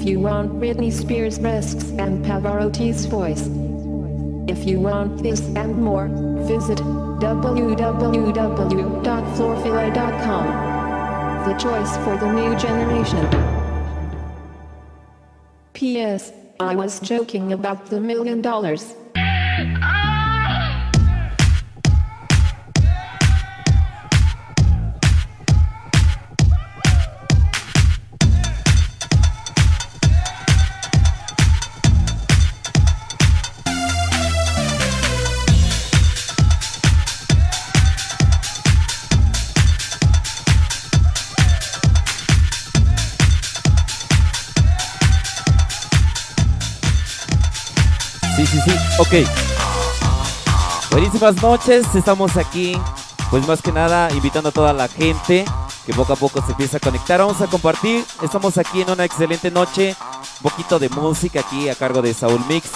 If you want Britney Spears breasts and Pavarotti's voice. If you want this and more, visit www.floorfiller.com. The choice for the new generation. P.S. I was joking about the million dollars. Buenísimas noches. Estamos aquí, pues más que nada, invitando a toda la gente que poco a poco se empieza a conectar. Vamos a compartir. Estamos aquí en una excelente noche. Un poquito de música aquí a cargo de Saúl Mix.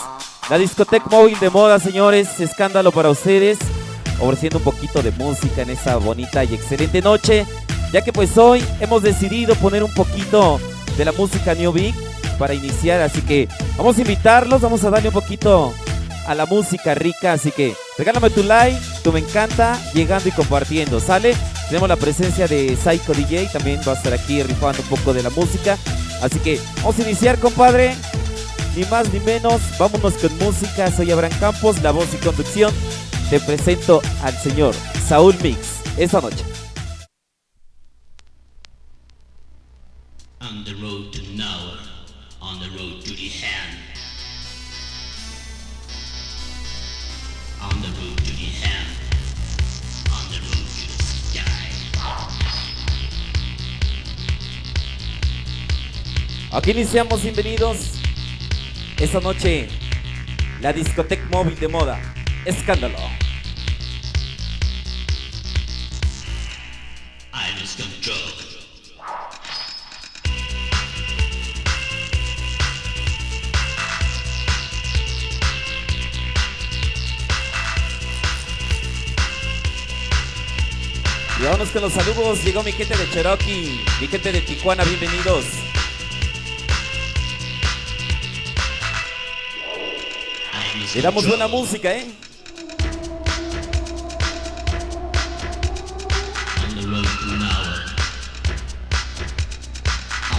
La discoteca móvil de moda, señores. Escándalo para ustedes. Ofreciendo un poquito de música en esta bonita y excelente noche. Ya que pues hoy hemos decidido poner un poquito de la música New Big para iniciar. Así que vamos a invitarlos, vamos a darle un poquito a la música rica. Así que regálame tu like, tu me encanta, llegando y compartiendo. ¿Sale? Tenemos la presencia de Psycho DJ, también va a estar aquí rifando un poco de la música. Así que vamos a iniciar, compadre. Ni más ni menos, vámonos con música. Soy Abraham Campos, la voz y conducción. Te presento al señor Saúl Mix esta noche. On the road to the hand. Aquí iniciamos, bienvenidos. Esta noche, la discoteca móvil de moda. Escándalo. I Y vámonos con los saludos. Llegó mi gente de Cherokee, mi gente de Tijuana, bienvenidos. Le damos buena música, ¿eh? On the road to nowhere.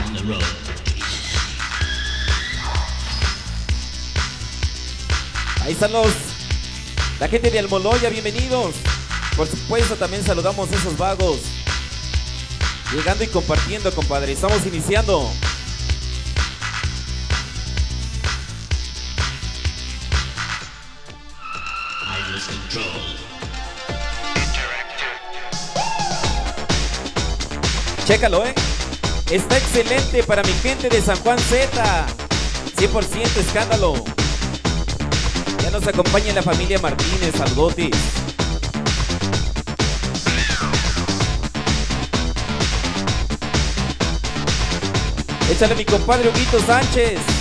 On the road. Ahí están los. La gente de Almoloya, bienvenidos. Por supuesto, también saludamos a esos vagos. Llegando y compartiendo, compadre. Estamos iniciando. Chécalo, ¿eh? Está excelente para mi gente de San Juan Z. 100% escándalo. Ya nos acompaña la familia Martínez, saludotes. Échale mi compadre Huguito Sánchez.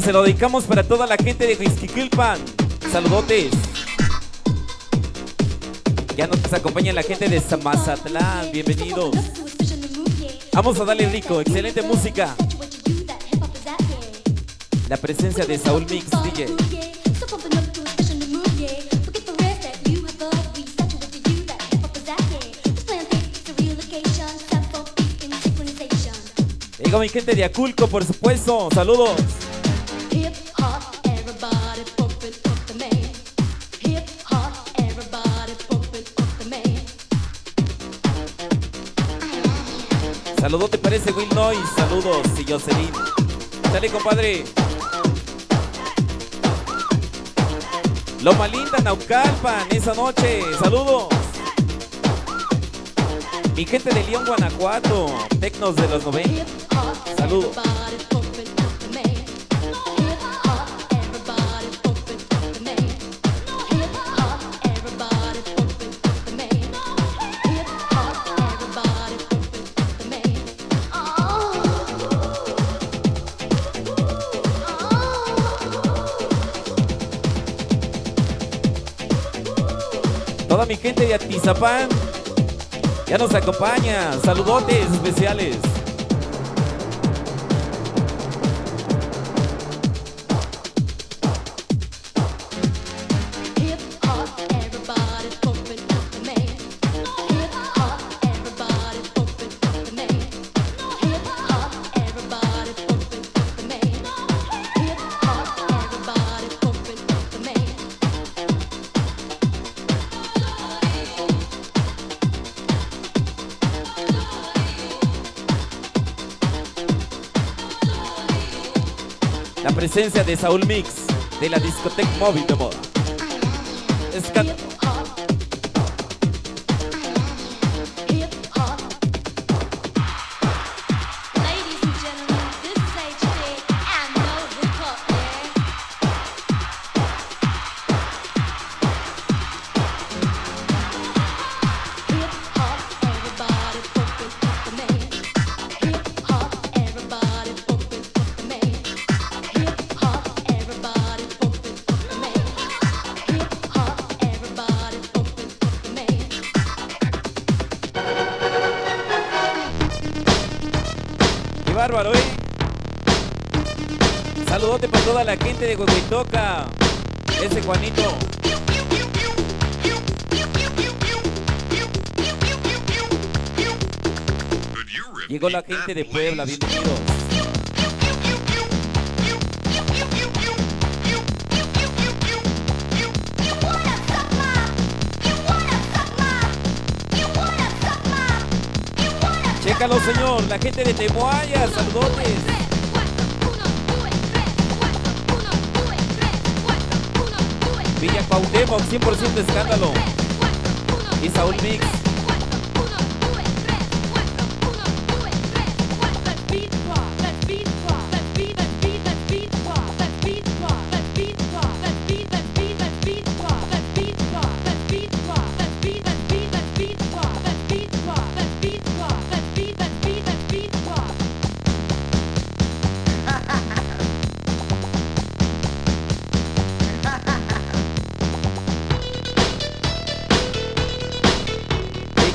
Se lo dedicamos para toda la gente de Huizquiquilpan. Saludotes. Ya nos acompaña la gente de Mazatlán, bienvenidos. Vamos a darle rico, excelente música. La presencia de Saúl Mix DJ. Digo mi gente de Aculco, por supuesto, saludos. Saludos, ¿te parece Will Noise? Saludos, y Jocelyn. Dale, compadre. Loma Linda, Naucalpan, esa noche. Saludos. Mi gente de León, Guanajuato. Tecnos de los 90. Hip hop, Saludos. Gente de Atizapán ya nos acompaña. Saludotes especiales. La presencia de Saúl Mix de la discoteca móvil de moda. Gente de Huehuetoca. Ese Juanito. Llegó la gente de Puebla, bienvenidos. Chécalo, señor. La gente de Temoaya, saludotes. Villa Cuauhtémoc, 100% escándalo. Y Saúl Mix.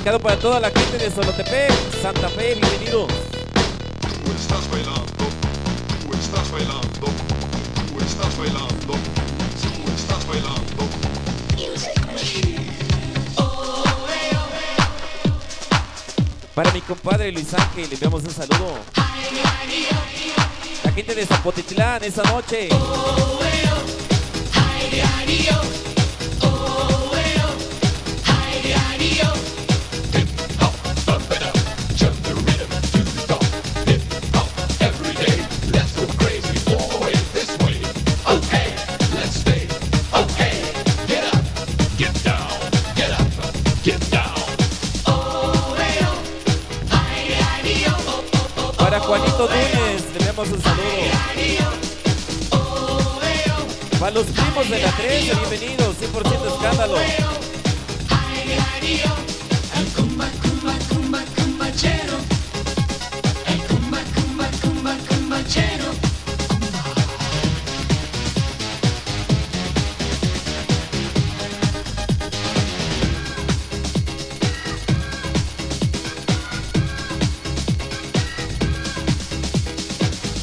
Dedicado para toda la gente de Solotepec, Santa Fe, bienvenidos. Tú estás bailando, tú estás bailando, tú estás bailando, tú estás bailando. Para mi compadre Luis Ángel, le enviamos un saludo. La gente de Zapotitlán esa noche. Get Enviamos un saludo. Para los primos de la 13, bienvenidos, 100% escándalo.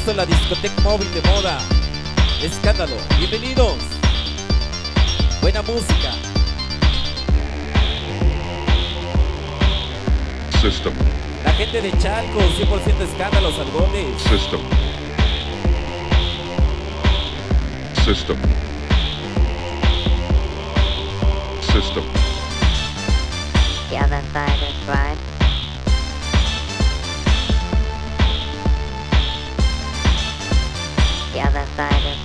Esto es la discoteca móvil de moda. Escándalo. Bienvenidos. Buena música. System. La gente de Chalco, 100% escándalo, salgones. System. System. System. The other side is right.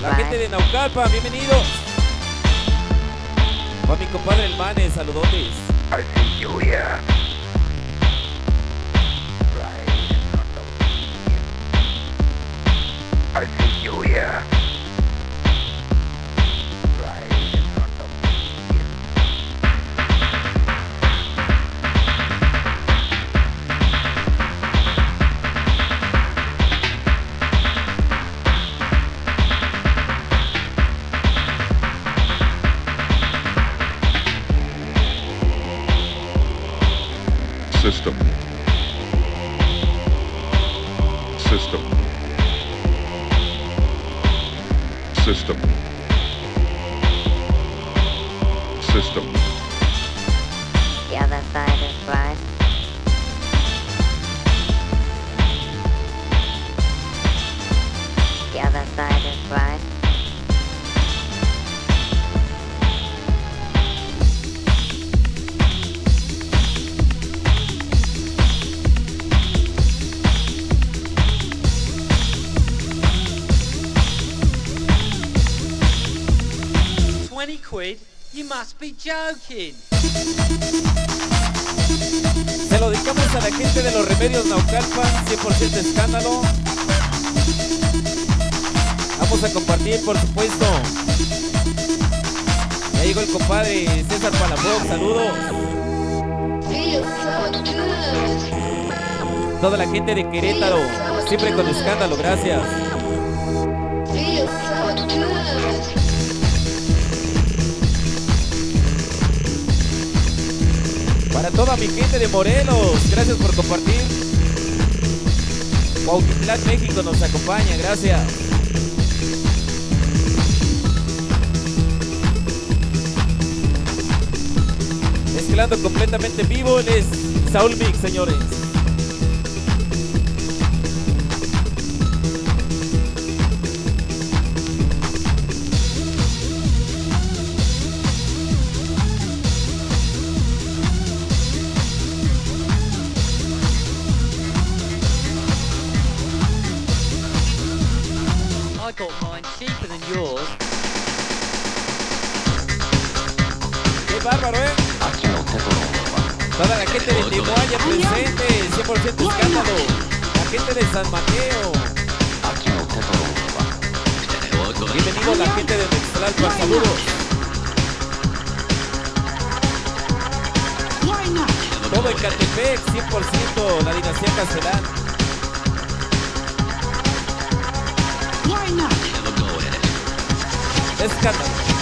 La gente de Naucalpan, bienvenidos. Va mi compadre el Mane, saludotes. I be. Se lo dedicamos a la gente de los remedios Naucalpan, 100% escándalo. Vamos a compartir, por supuesto. Ya llegó el compadre César Palafox, saludos. Toda la gente de Querétaro, siempre con escándalo, gracias. Para toda mi gente de Morelos, gracias por compartir. Cuautitlán, México nos acompaña, gracias. Mezclando completamente en vivo, él es Saul Mix, señores. La gente de Temoaya presente, 100% escándalo. La gente de San Mateo. Bienvenido la gente de Mextlalpan, saludos. Todo en Catepec, 100% la dinastía Castellán. Escándalo.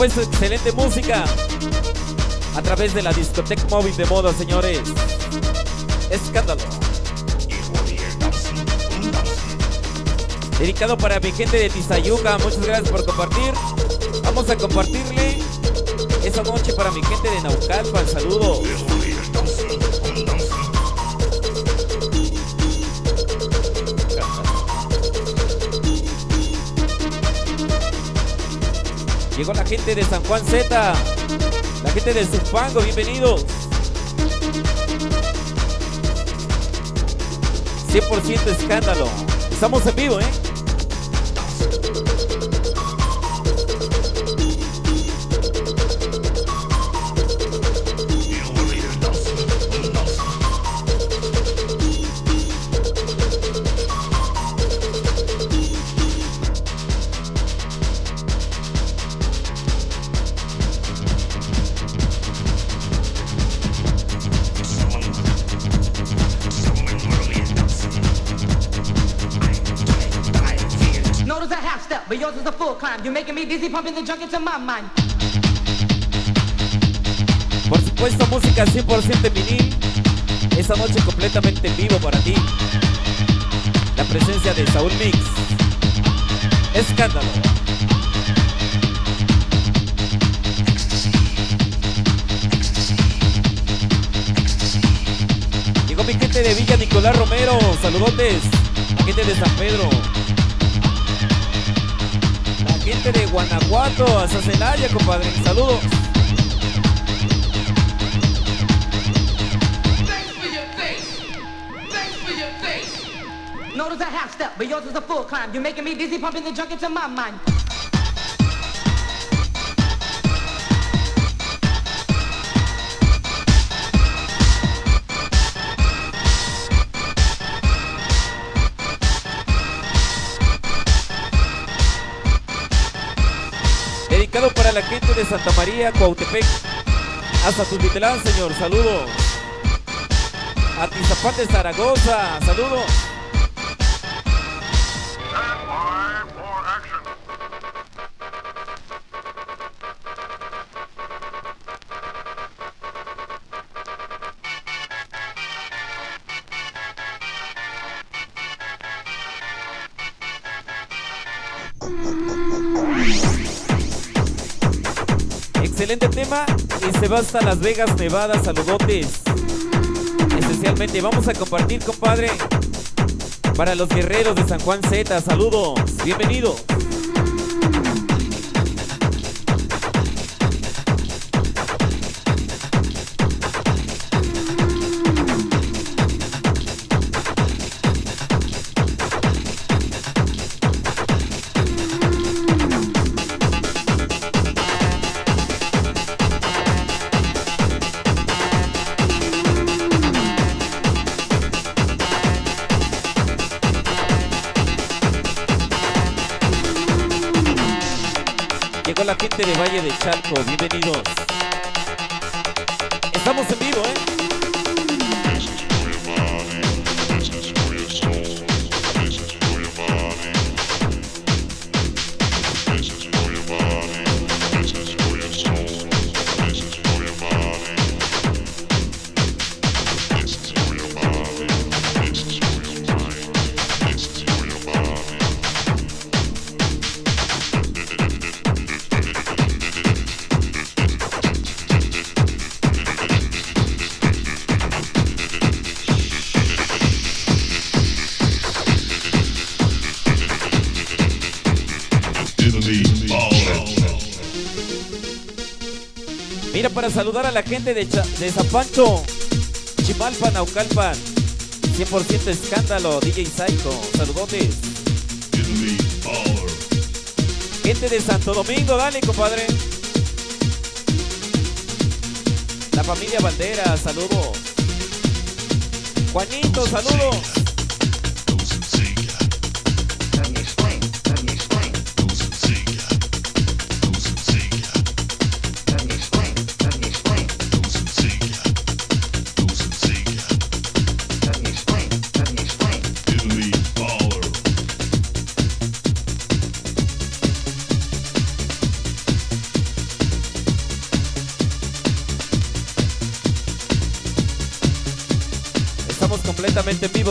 Supuesto, excelente música. A través de la discoteca móvil de moda, señores. Escándalo. Dedicado para mi gente de Tizayuca. Muchas gracias por compartir. Vamos a compartirle esa noche para mi gente de Naucalpan. Saludos. Llegó la gente de San Juan Z. La gente de Zumpango, bienvenidos. 100% escándalo. Estamos en vivo, ¿eh? Por supuesto, música 100% en vinil. Esta noche completamente en vivo para ti. La presencia de Saúl Mix. Escándalo. Llegó mi de Villa Nicolás Romero. Saludotes. Gente de San Pedro. Gente de Guanajuato. Hasta Celaya, compadre. Saludos. Notice a half step, but yours is a full climb. You're making me dizzy, pumping the junk into my mind. Santa María, Cuautepec. Hasta Tultitlán, señor. Saludos. A Tizapán de Zaragoza. Saludos. Y se va hasta Las Vegas, Nevada. Saludotes. Especialmente vamos a compartir, compadre, para los guerreros de San Juan Z. Saludos. Bienvenido. De Valle de Chalco, bienvenidos. Estamos en vivo, ¿eh? Mira, para saludar a la gente de, Cha- de Zapancho, Chimalpan, Naucalpan. 100% escándalo, DJ Psycho. Saludotes. Gente de Santo Domingo, dale, compadre. La familia Bandera, saludos. Juanito, saludos.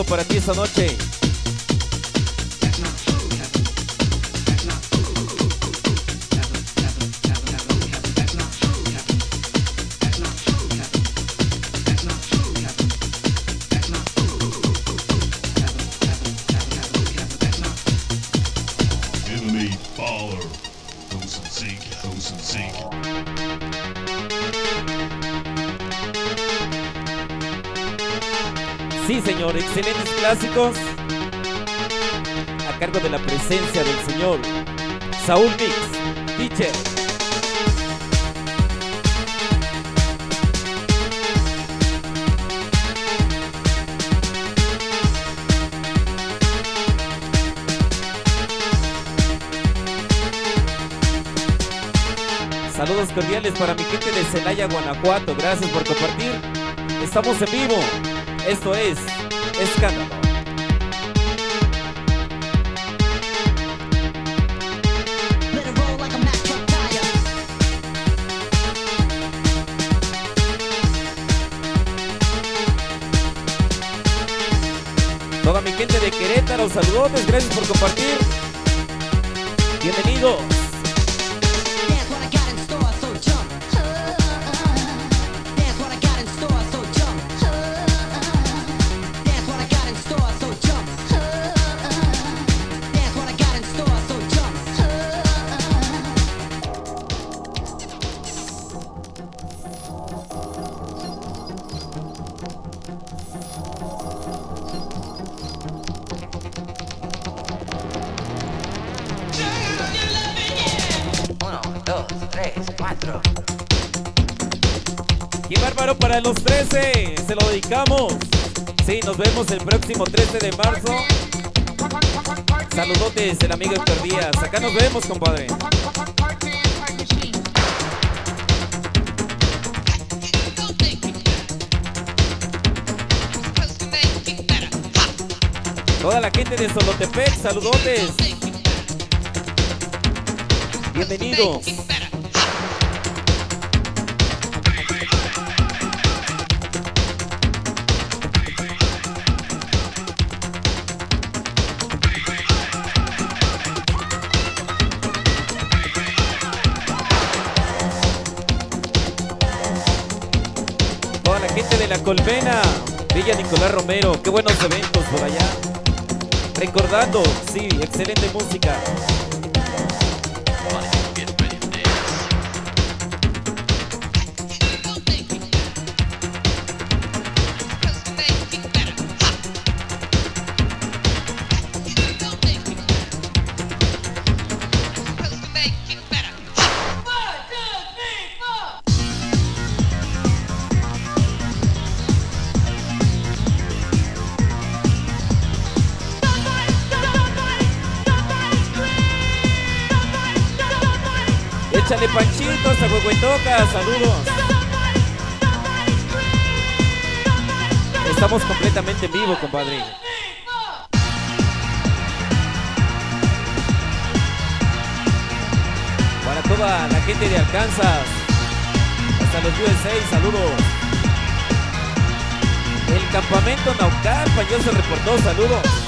Completamente en vivo para ti esta noche. A cargo de la presencia del señor Saúl Mix, teacher. Saludos cordiales para mi gente de Celaya, Guanajuato. Gracias por compartir. Estamos en vivo. Esto es Escándalo. Querétaro, saludos, gracias por compartir. Bienvenidos. Nos vemos el próximo 13 de marzo. Saludotes del amigo Héctor Díaz. Acá nos vemos, compadre. Toda la gente de Solotepec, saludotes. Bienvenidos. Colmena, Villa Nicolás Romero, qué buenos eventos por allá. Recordando, sí, excelente música. Saludos. Estamos completamente en vivo, compadre. Para toda la gente de Arkansas, hasta los USA, saludos. El campamento Naucalpan ya se reportó, saludos.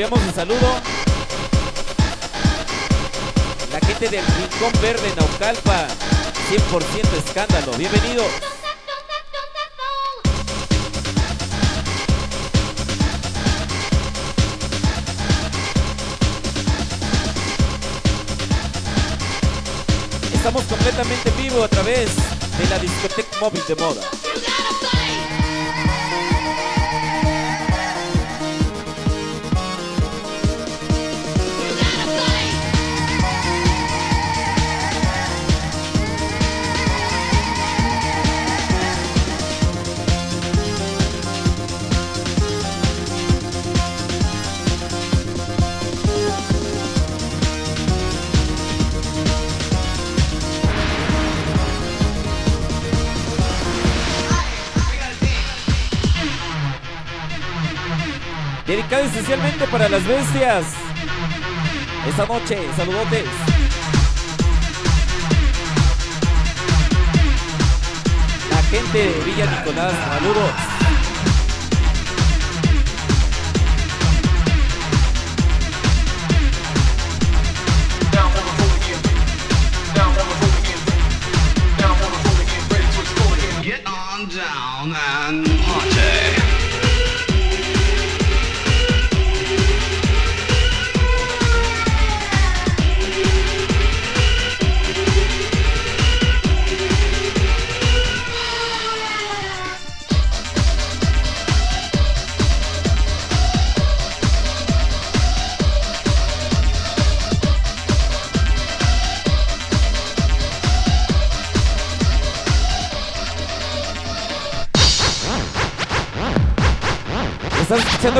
Enviamos un saludo. La gente del Rincón Verde, Naucalpa, 100% escándalo. Bienvenido. Estamos completamente en vivo a través de la discoteca móvil de moda. Especialmente para las bestias. Esta noche, saludotes. La gente de Villa Nicolás, saludos. Get on down and party.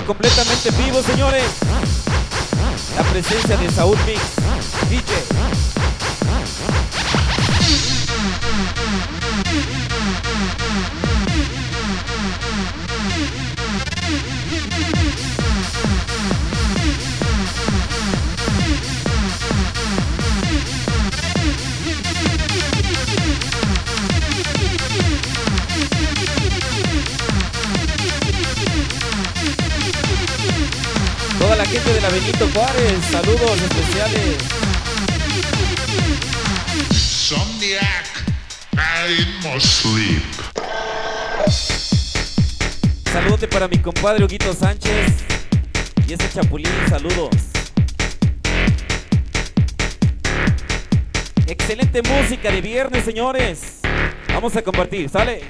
Completamente en vivo, señores. La presencia de Saúl Mix, DJ. Benito Juárez, saludos especiales. Somniac, I must sleep. Saludote para mi compadre Huguito Sánchez y ese chapulín, saludos. Excelente música de viernes, señores. Vamos a compartir, ¿sale?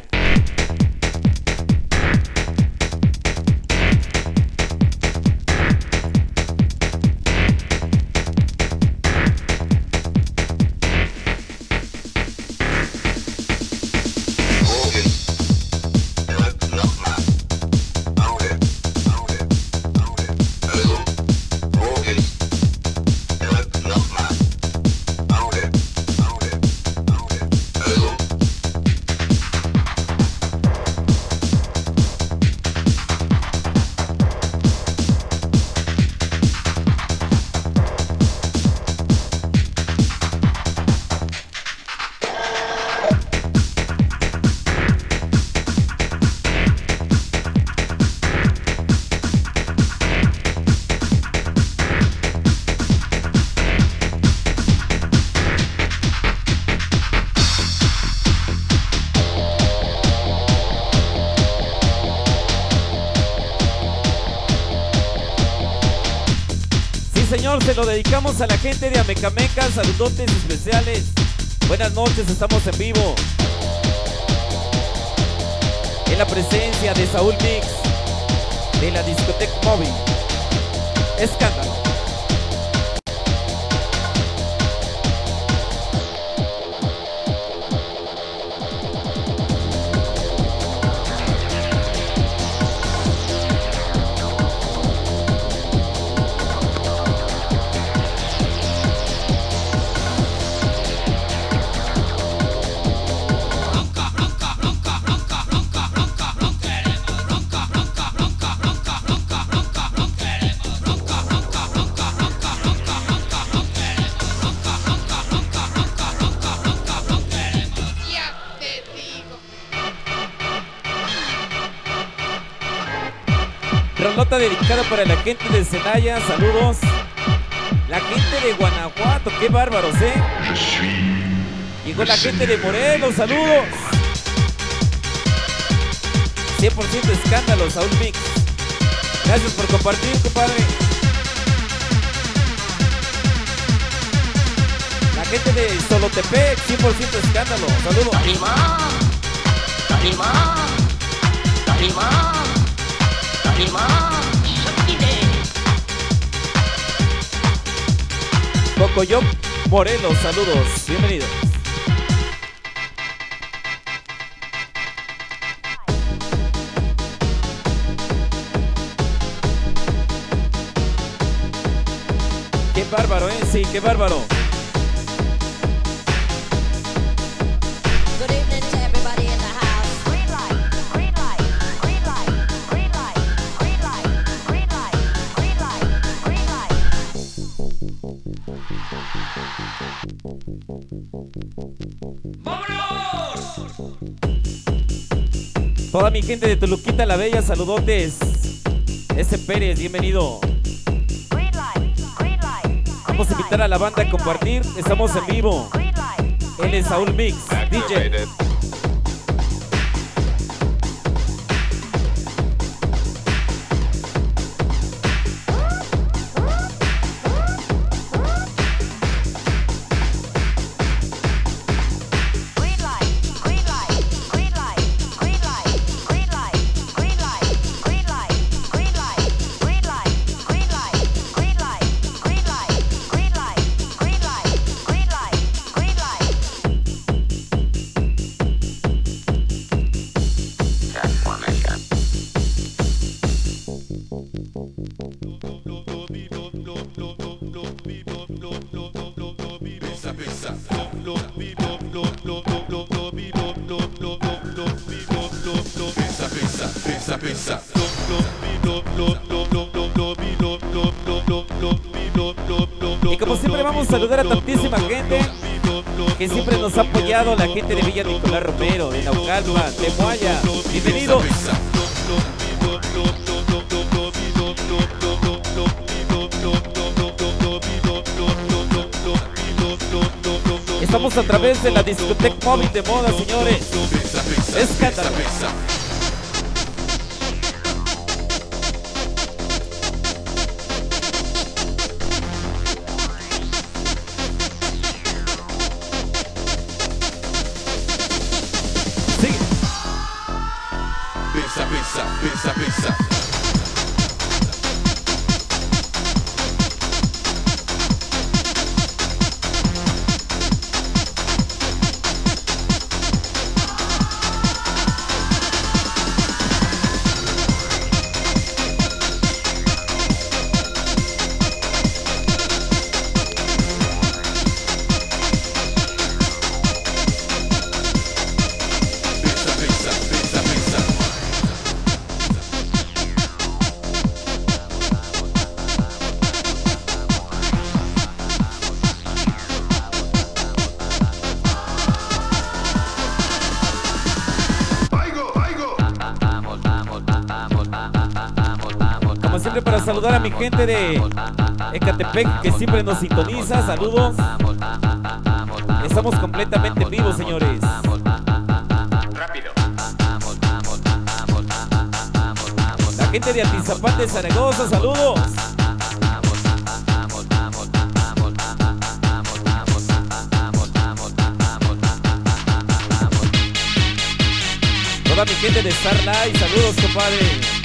Lo dedicamos a la gente de Amecameca, saludotes especiales. Buenas noches, estamos en vivo. En la presencia de Saúl Mix, de la discoteca móvil. Escándalo. Para la gente de Celaya, saludos. La gente de Guanajuato, qué bárbaros, ¿eh? Llegó la gente de Morelos, saludos. 100% escándalo, Saúl Mix. Gracias por compartir, compadre. La gente de Solotepec, 100% escándalo, saludos. Tarima, Tarima, Cocoyop Morelos, saludos, bienvenidos. Qué bárbaro, ¿eh? Sí, qué bárbaro. Mi gente de Toluquita la Bella, saludotes. Ese Pérez, bienvenido. Vamos a invitar a la banda a compartir. Estamos en vivo. Él es Saúl Mix, DJ. La gente de Villa Nicolás Romero, de Naucalma, de Moaya. Bienvenidos. Estamos a través de la discoteca móvil de moda, señores. Escándalo. Mi gente de Ecatepec que siempre nos sintoniza. Saludos. Estamos completamente vivos, señores. Rápido. La gente de Atizapán de Zaragoza, saludos. Toda mi gente de Starlight, saludos, compadre.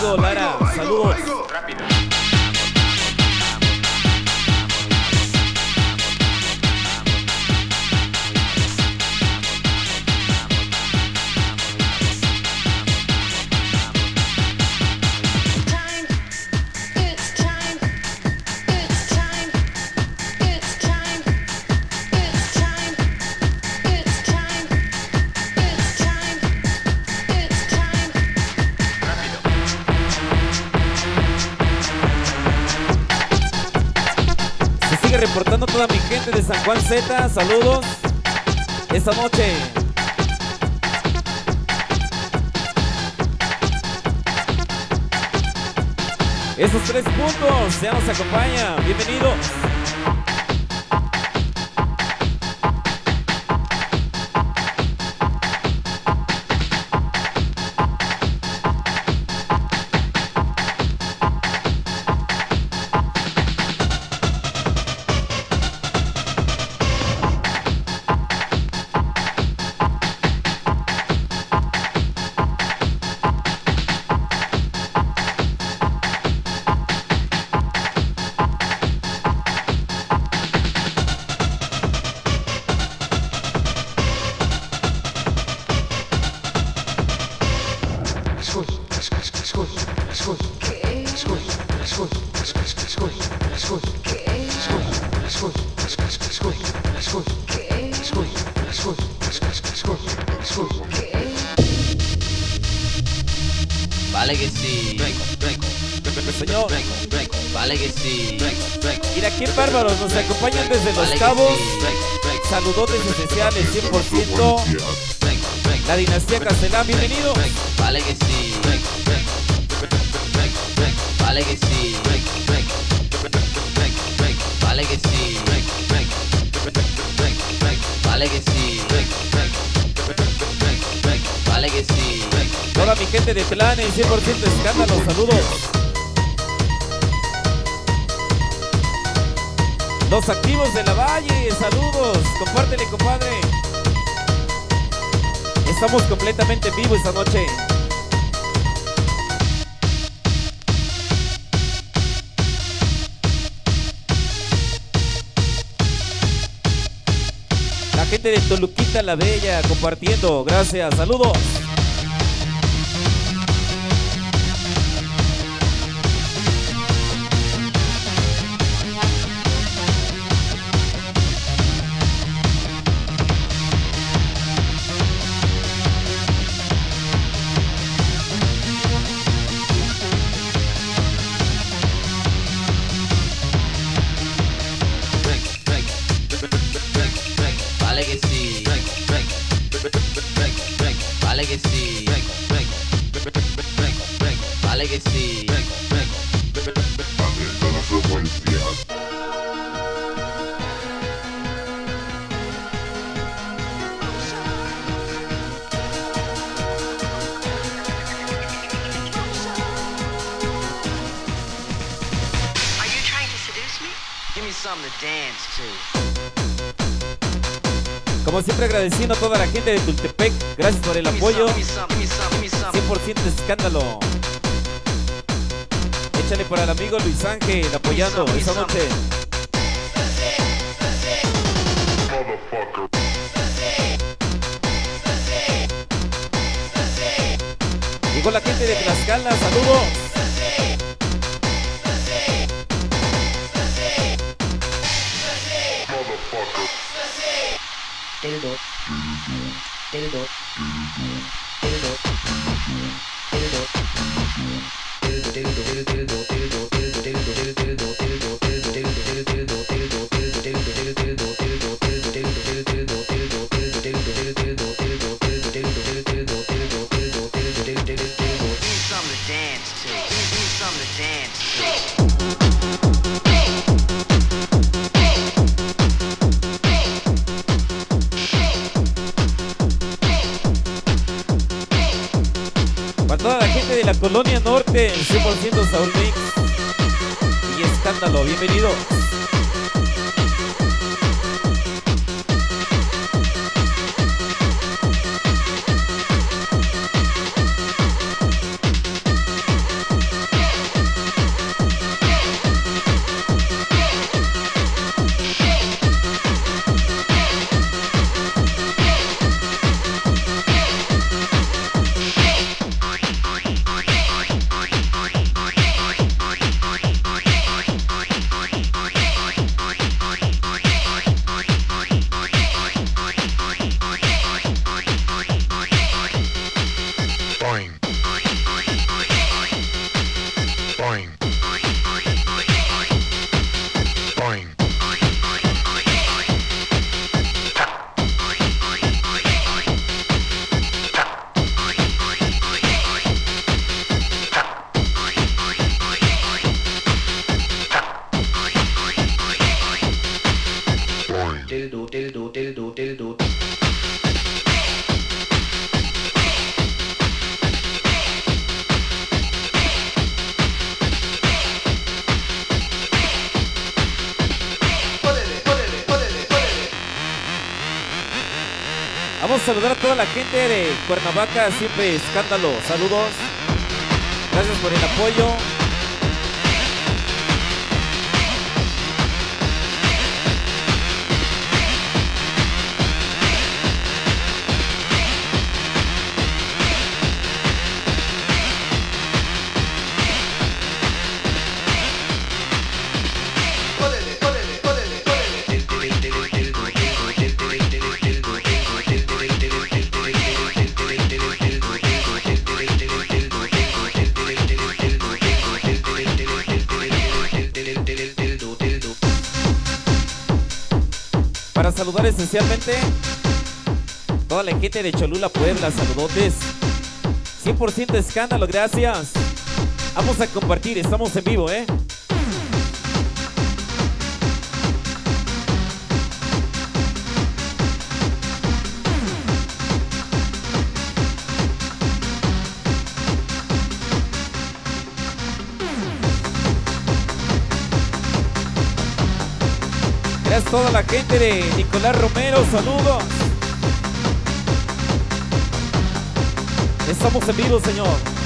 Amigo Lara, saludos. Juan Z, saludos. Esta noche. Esos tres puntos ya nos acompañan. Bienvenidos. Vale que sí. Señor. Vale que sí. Mira qué bárbaros, nos acompañan desde Los Cabos. Saludotes especiales, 100%. La dinastía Castelán, bienvenido. Vale que sí. Vale que sí. Vale que sí. Vale que sí. Vale que sí. Mi gente de Planes, 100% escándalo, saludos. Los activos de la Valle, saludos. Compártele, compadre. Estamos completamente en vivo esta noche. La gente de Toluquita la Bella compartiendo. Gracias, saludos. Agradeciendo a toda la gente de Tultepec. Gracias por el apoyo. 100% escándalo. Échale para el amigo Luis Ángel apoyando esta noche. Llegó la gente de Tlaxcala, saludos. けれど。Gente de Cuernavaca, siempre escándalo. Saludos. Gracias por el apoyo. Saludar esencialmente toda la gente de Cholula, Puebla. Saludotes. 100% escándalo, gracias. Vamos a compartir, estamos en vivo, ¿eh? Toda la gente de Nicolás Romero, saludos. Estamos en vivo, señor.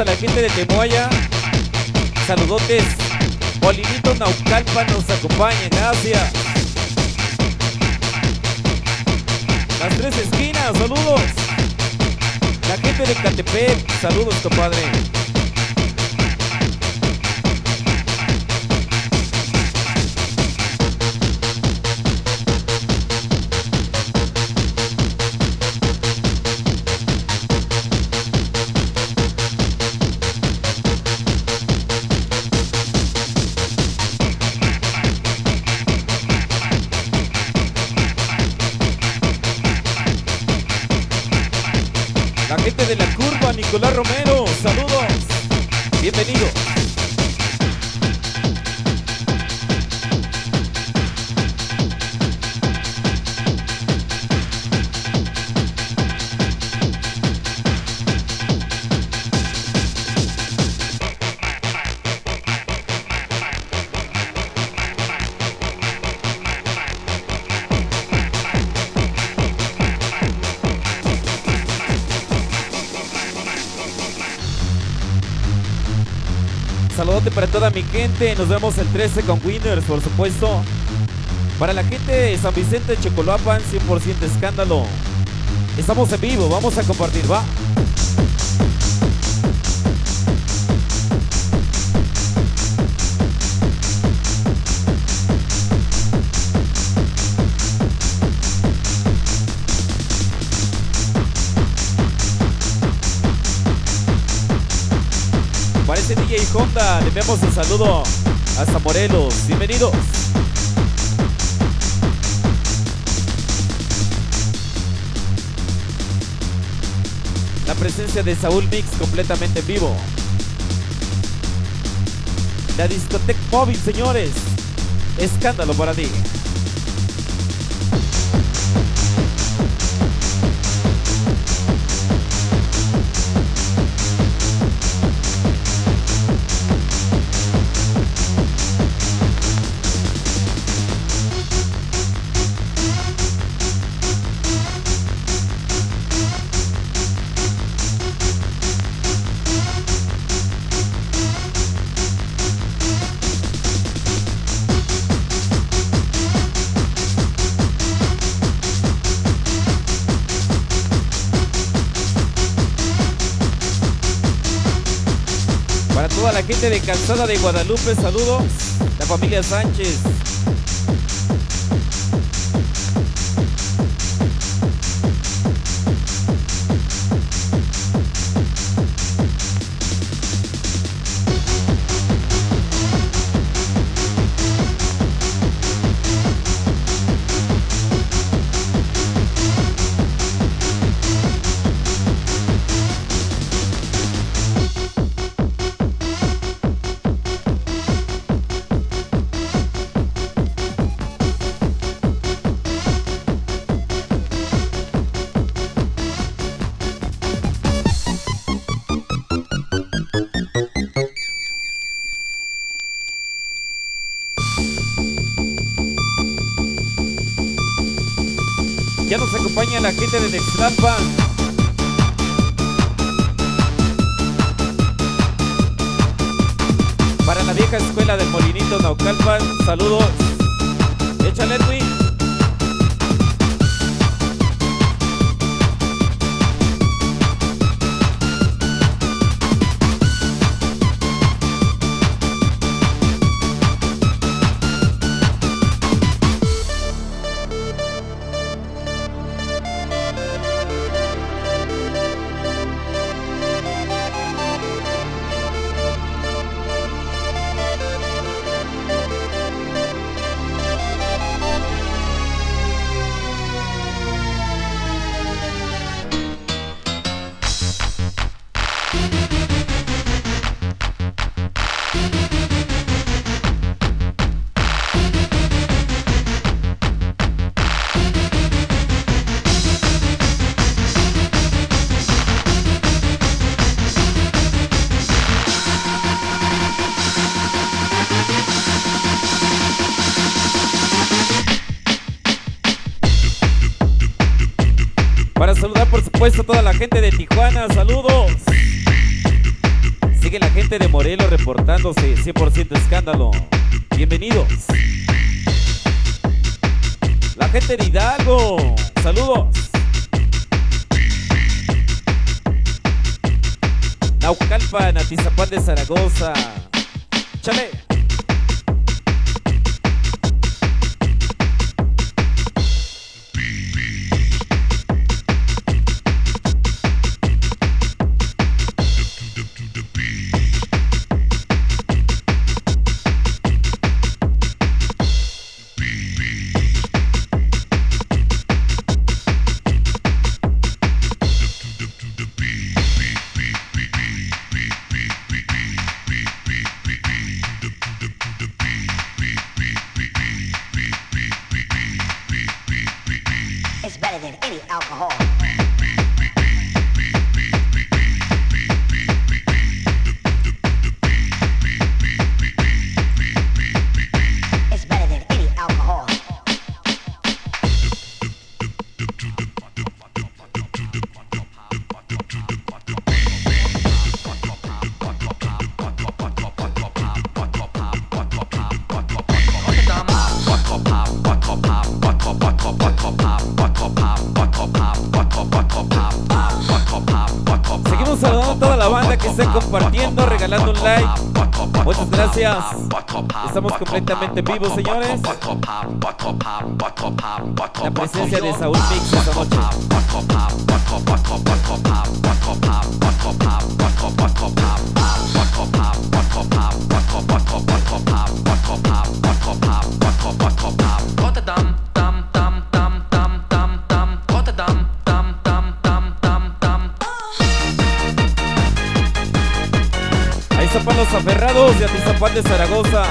A la gente de Temoaya. Saludotes. Molinito Naucalpa nos acompaña, gracias. Las tres esquinas, saludos. La gente de Catepec, saludos, compadre. Nicolás Romero, saludos. Bienvenido. Mi gente. Nos vemos el 13 con Winners, por supuesto. Para la gente de San Vicente de Chocolapan, 100% escándalo. Estamos en vivo, vamos a compartir, va. Le enviamos un saludo hasta Morelos. Bienvenidos. La presencia de Saúl Mix completamente en vivo. La discoteca móvil, señores. Escándalo para ti. Calzada de Guadalupe, saludos. La familia Sánchez. La gente de Nextlalpan. Para la vieja escuela del Molinito Naucalpan, saludos. Échale, reportándose, 100% escándalo. Bienvenidos. La gente de Hidalgo, saludos. Naucalpan, Atizapán de Zaragoza. Chale. Completamente vivos, señores. La presencia de Saúl Mix esta noche. Ahí están los aferrados de Atizapán de Zaragoza.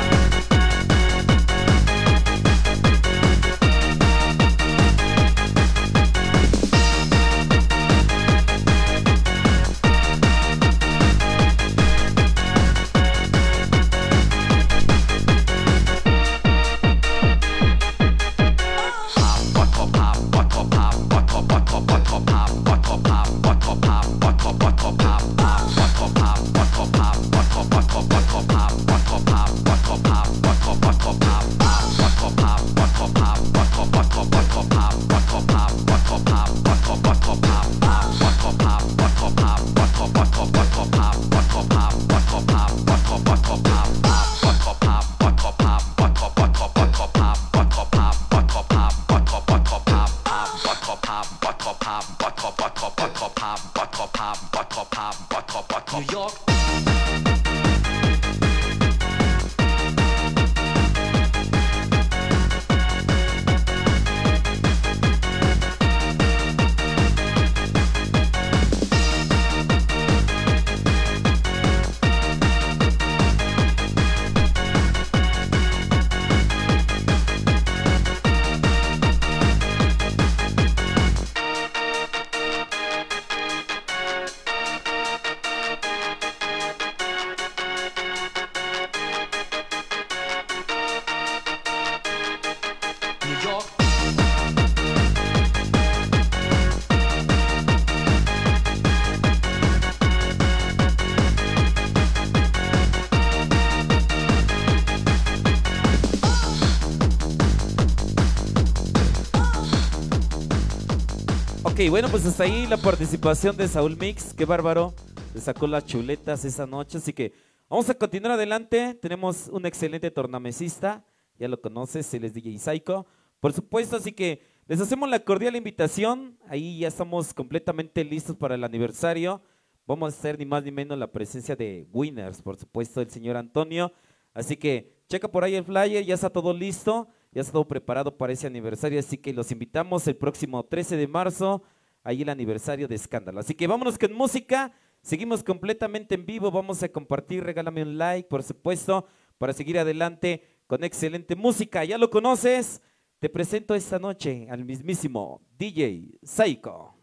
Ok, bueno, pues hasta ahí la participación de Saúl Mix. Qué bárbaro. Le sacó las chuletas esa noche. Así que vamos a continuar adelante. Tenemos un excelente tornamesista. Ya lo conoces, él es DJ Psycho. Por supuesto, así que les hacemos la cordial invitación. Ahí ya estamos completamente listos para el aniversario. Vamos a hacer ni más ni menos la presencia de Winners, por supuesto, el señor Antonio. Así que checa por ahí el flyer, ya está todo listo, ya está todo preparado para ese aniversario. Así que los invitamos el próximo 13 de marzo, ahí el aniversario de Escándalo. Así que vámonos con música, seguimos completamente en vivo, vamos a compartir, regálame un like, por supuesto, para seguir adelante con excelente música. Ya lo conoces, te presento esta noche al mismísimo DJ Psycho.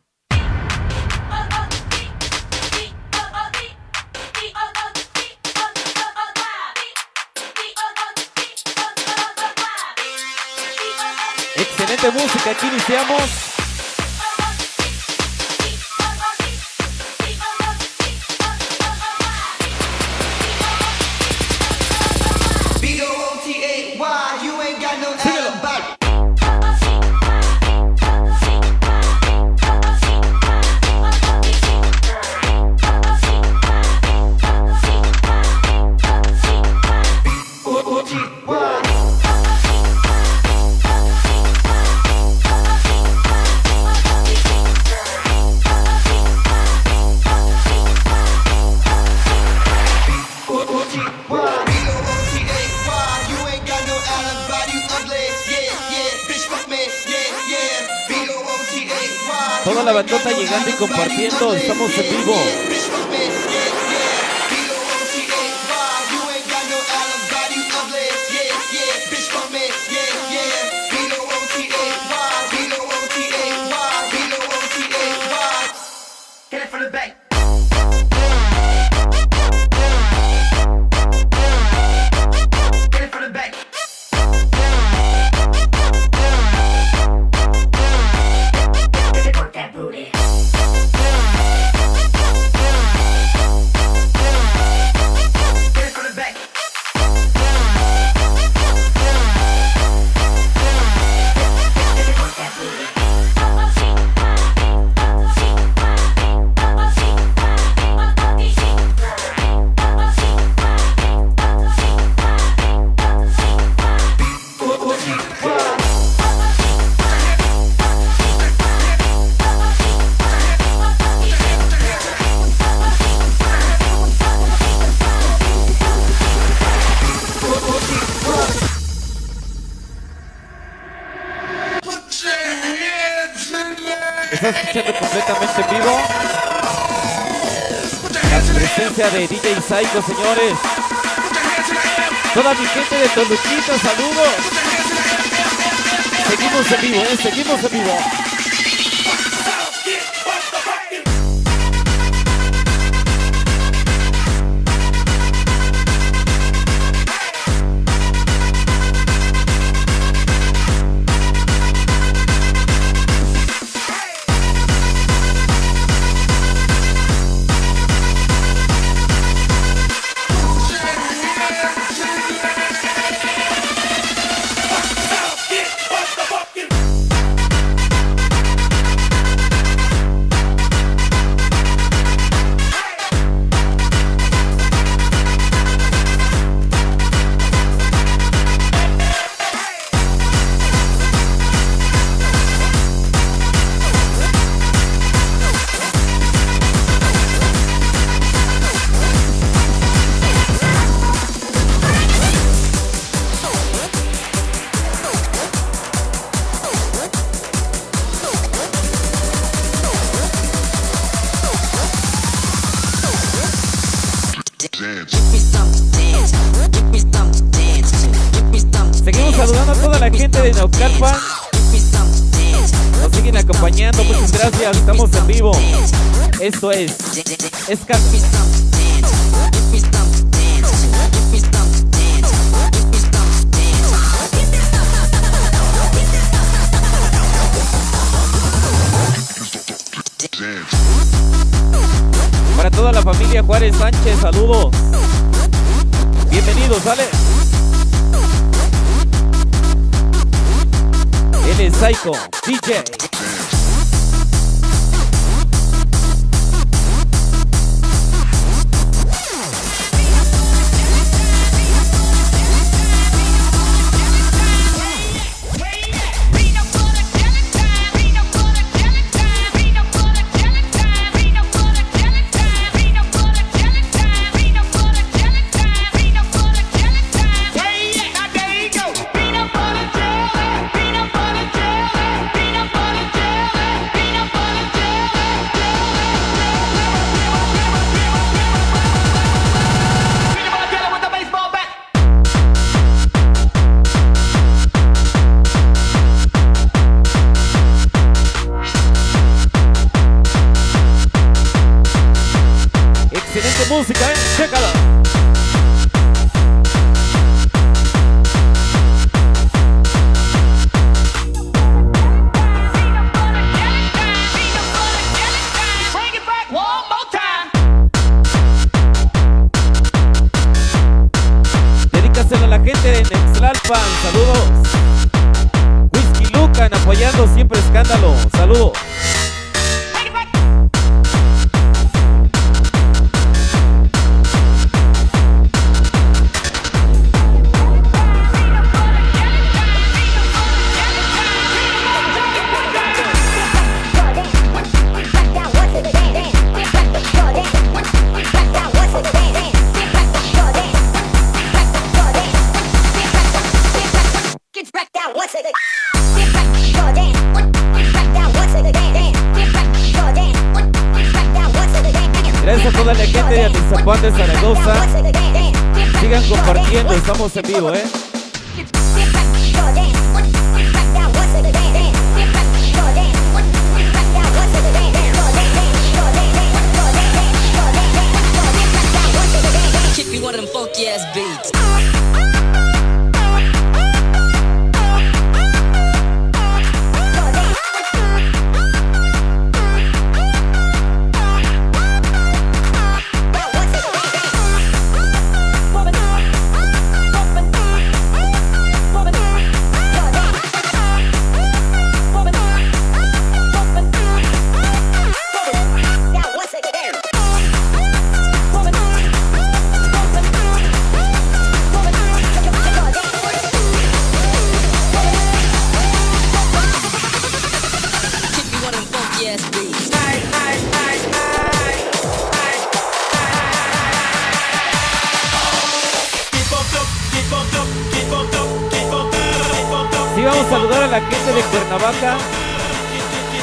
Excelente música, aquí iniciamos. Psycho, señores. Toda mi gente de Toluquita, saludos. Seguimos en vivo, ¿eh? Seguimos en vivo. Seguimos saludando a toda la gente de Naucalpan. Nos siguen acompañando, muchas gracias, estamos en vivo. Esto es Esca- Para toda la familia Juárez Sánchez, saludos. Bienvenidos, ¿sale? Es Psycho, DJ.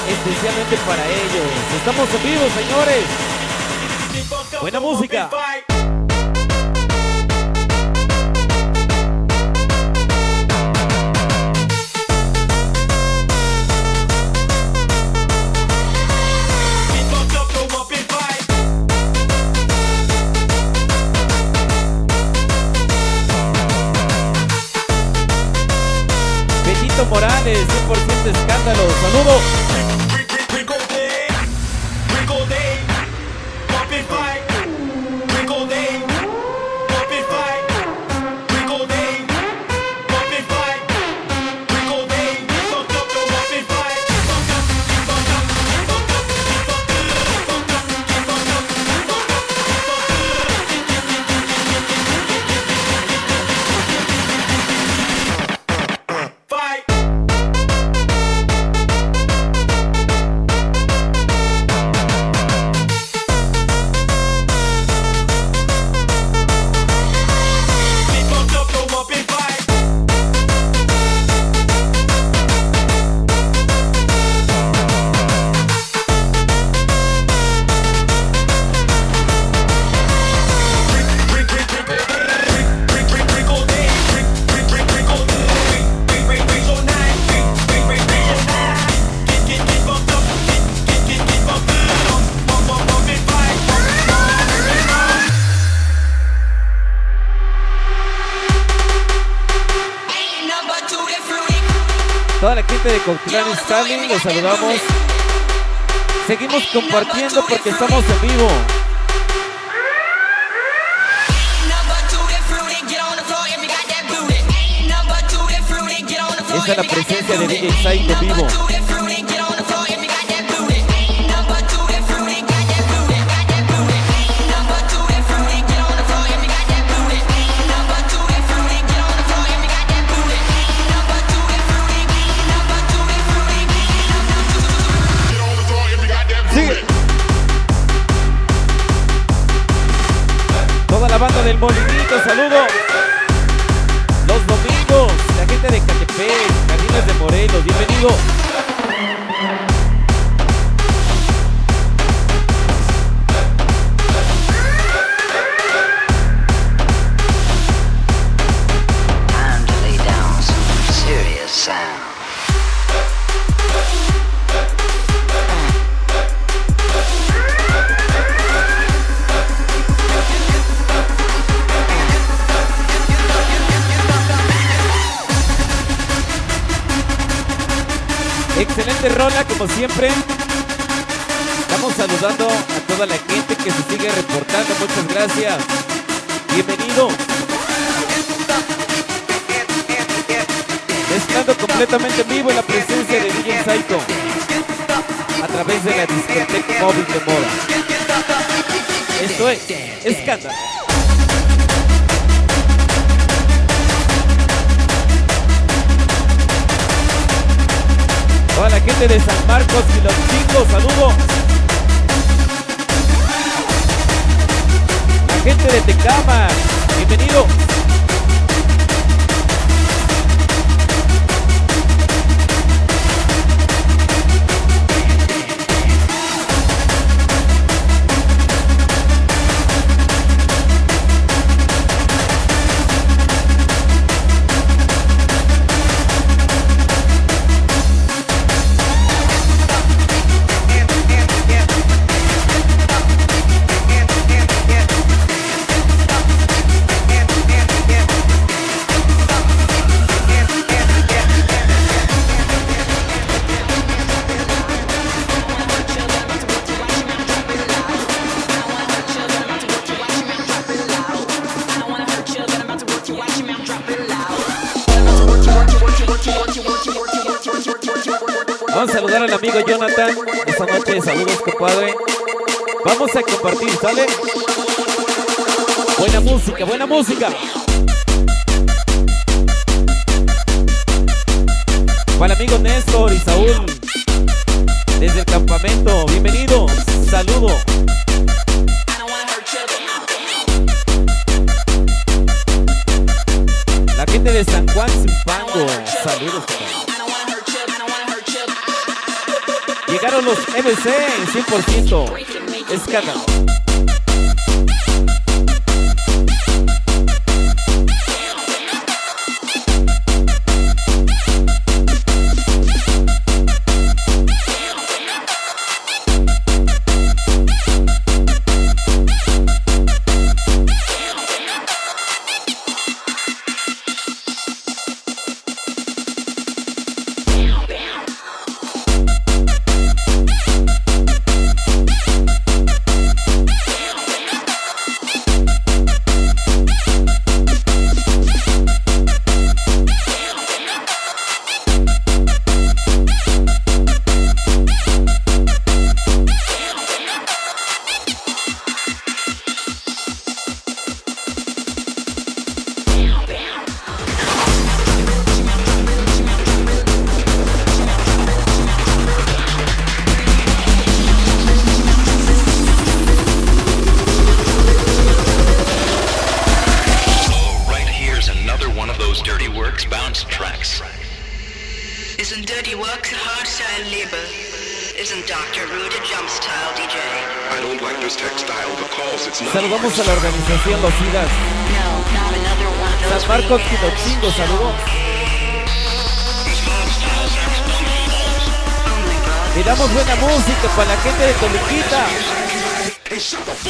especialmente para ellos. Estamos en vivo, señores. Buena música. Morales, escándalos. Saludos. Con Cautlán Stanley, los saludamos. Seguimos compartiendo porque estamos en vivo. Esa es la presencia de DJ Sight de vivo. Excelente rola, como siempre. Estamos saludando a toda la gente que se sigue reportando. Muchas gracias. Bienvenido. Mezclando completamente en vivo en la presencia de DJ Saito. A través de la discoteca móvil de moda. Esto es Escándalo. Toda la gente de San Marcos y los chicos, saludos. La gente de Tecama, bienvenido. Jonathan esta noche. Saludos, compadre. Vamos a compartir, ¿sale? Buena música, buena música. Para el amigo Néstor y Saúl. Desde el campamento. Bienvenidos. Saludo. Los MC 100%. Escándalo. Saludamos a la organización Los Idas. San Marcos Quinochingo, saludos. Le damos buena música para la gente de Toluquita.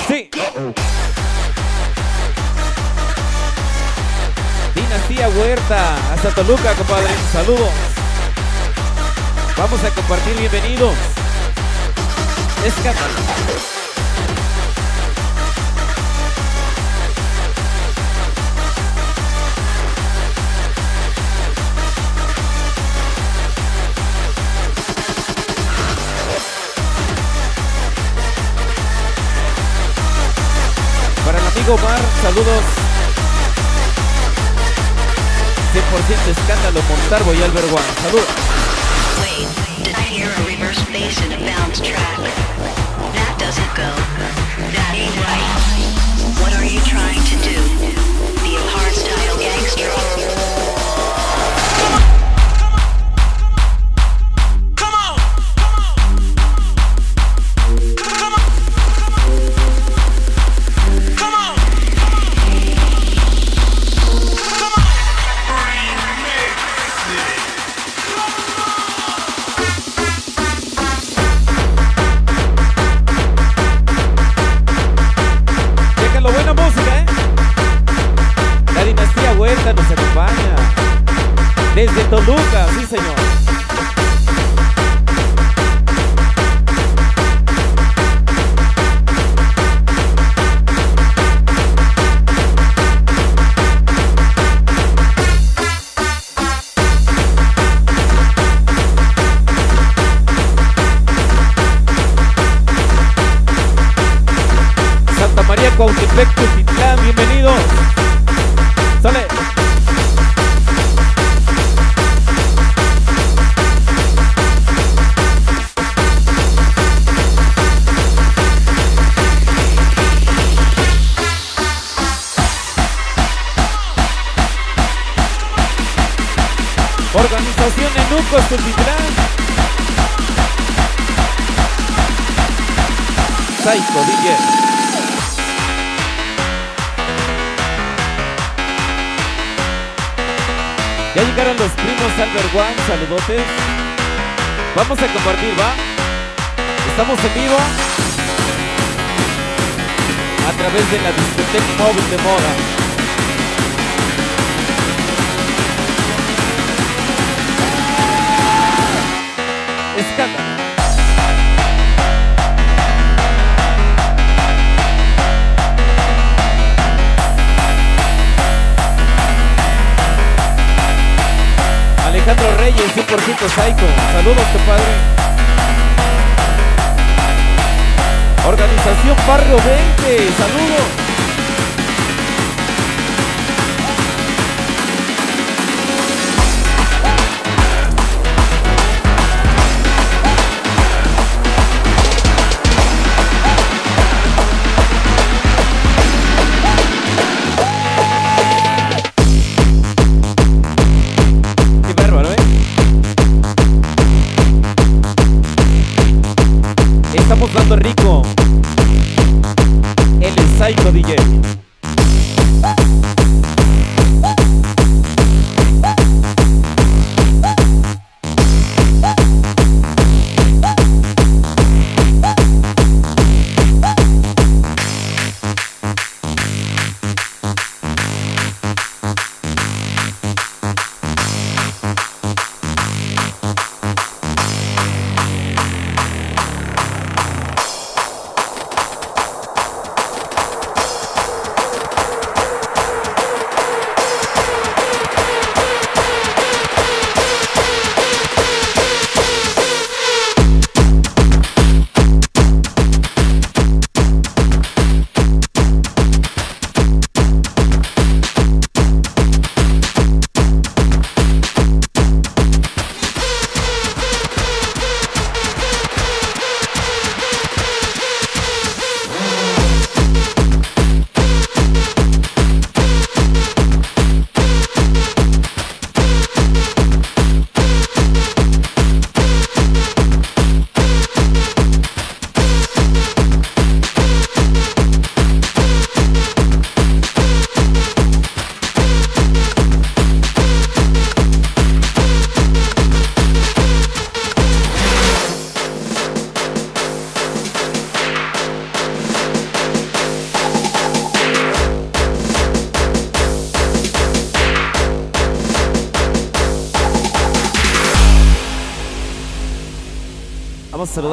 Sí. Dinastía Huerta, hasta Toluca, compadre. Saludos. Vamos a compartir, bienvenidos. Escándalo. Para el amigo Omar, saludos. 100% escándalo, Montarbo y Albert One. Saludos. Did I hear a reverse bass in a bounce track? That doesn't go. That ain't right. What are you trying to do? Be a gangster? Desde Toluca, sí señor. Vamos a compartir, ¿va? Estamos en vivo a través de la discoteca móvil de moda. 100% Psycho. Saludos, compadre. Organización Barrio 20, saludos.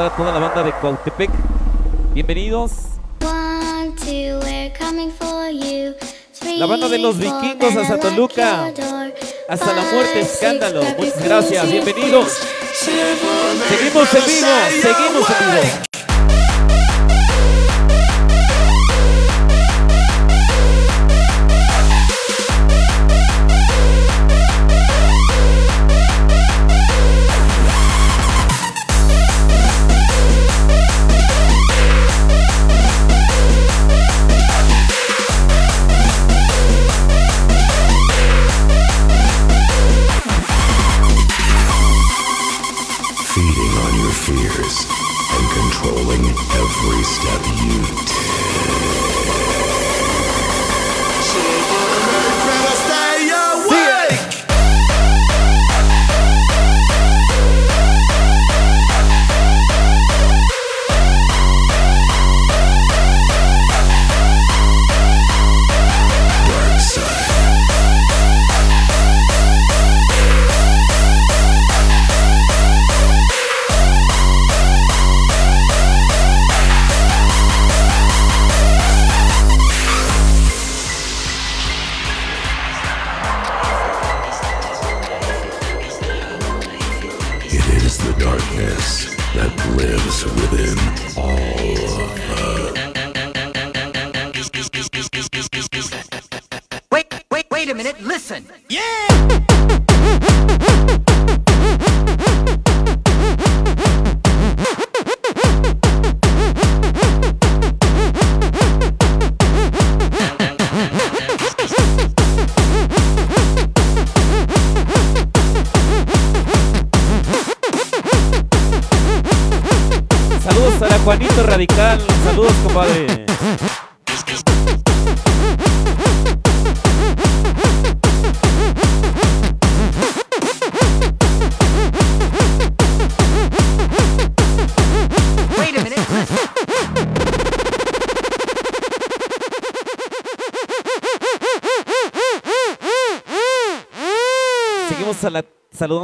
Vamos a saludar a toda la banda de Cuautepec. Bienvenidos. One, two, we're coming for you. Three, La banda de los vikingos hasta Toluca. Hasta la muerte, escándalo. Muchas gracias, bienvenidos. Seguimos en vivo, seguimos en vivo.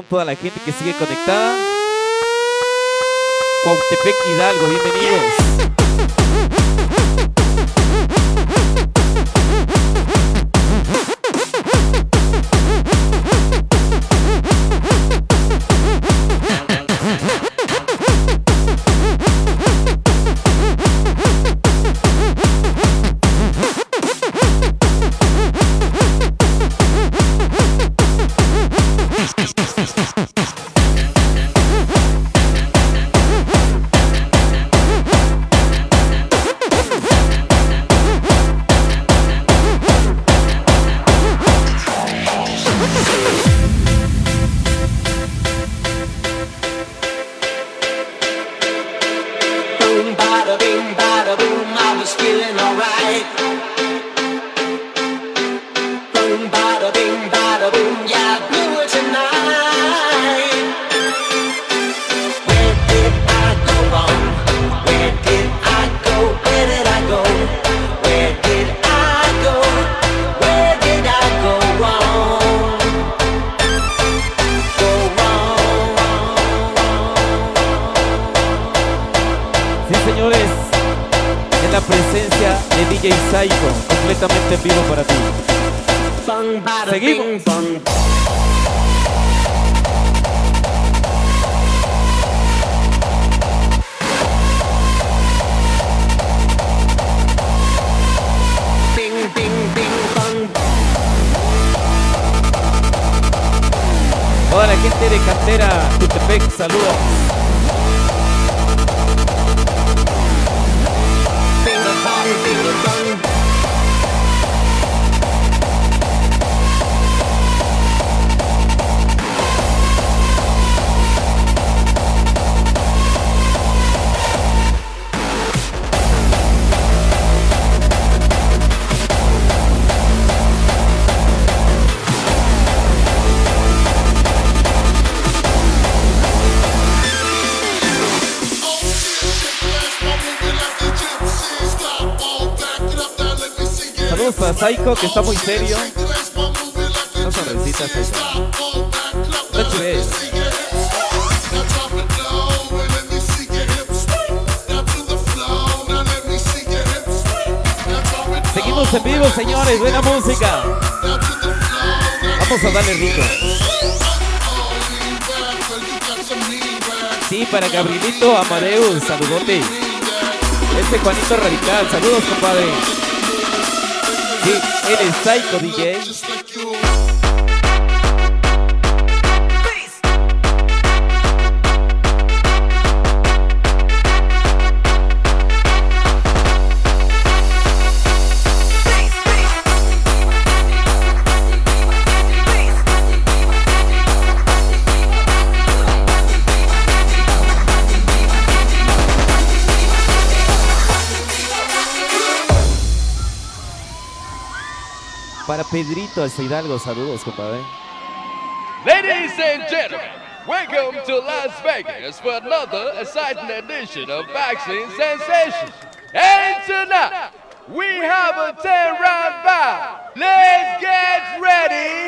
Toda la gente que sigue conectada. Cuautepec Hidalgo, bienvenidos. Psycho, que está muy serio. Una sonrisita, te ves. Seguimos en vivo, señores. Buena música. Vamos a darle rico. Sí, para Gabrielito Amadeus, saludote. Este Juanito Radical, saludos, compadre. Sí, él es Psycho DJ. Pedrito hasta Hidalgo, saludos, compadre. Ladies and gentlemen, welcome to Las Vegas for another exciting edition of Boxing Sensation. And tonight, we have a 10 round bout. Let's get ready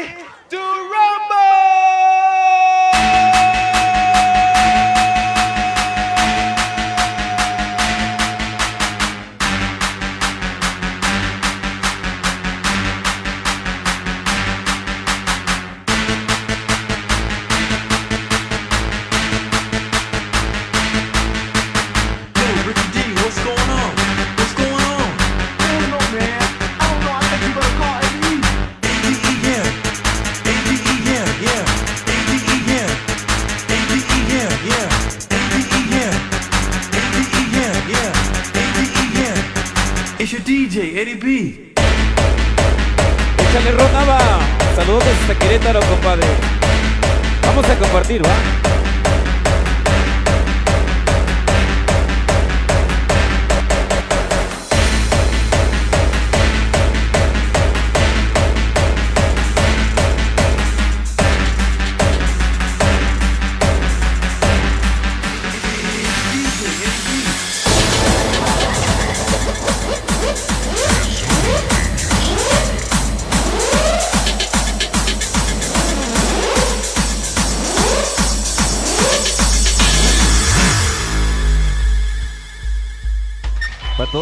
Vamos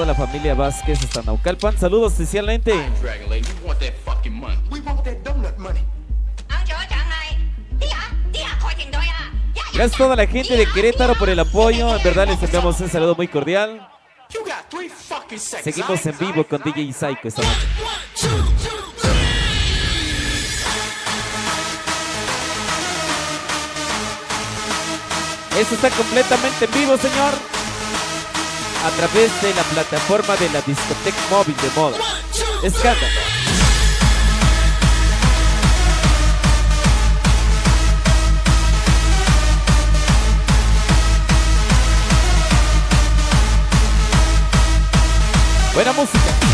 la familia Vázquez hasta Naucalpan. Saludos money. Gracias a toda la gente de Querétaro por el apoyo. En verdad les enviamos un saludo muy cordial. Seguimos en vivo con DJ Psycho esta noche. Esto está completamente en vivo, señor. A través de la plataforma de la discoteca móvil de moda. Escándalo. Buena música.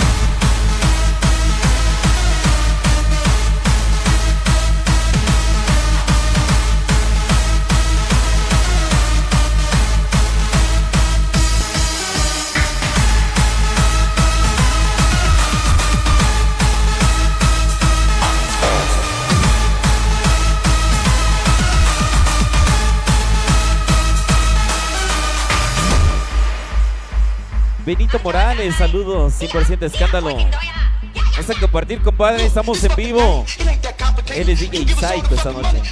Benito Morales, saludos, 100% escándalo. Vamos a compartir, compadre, estamos en vivo. Él es DJ Psycho esta noche.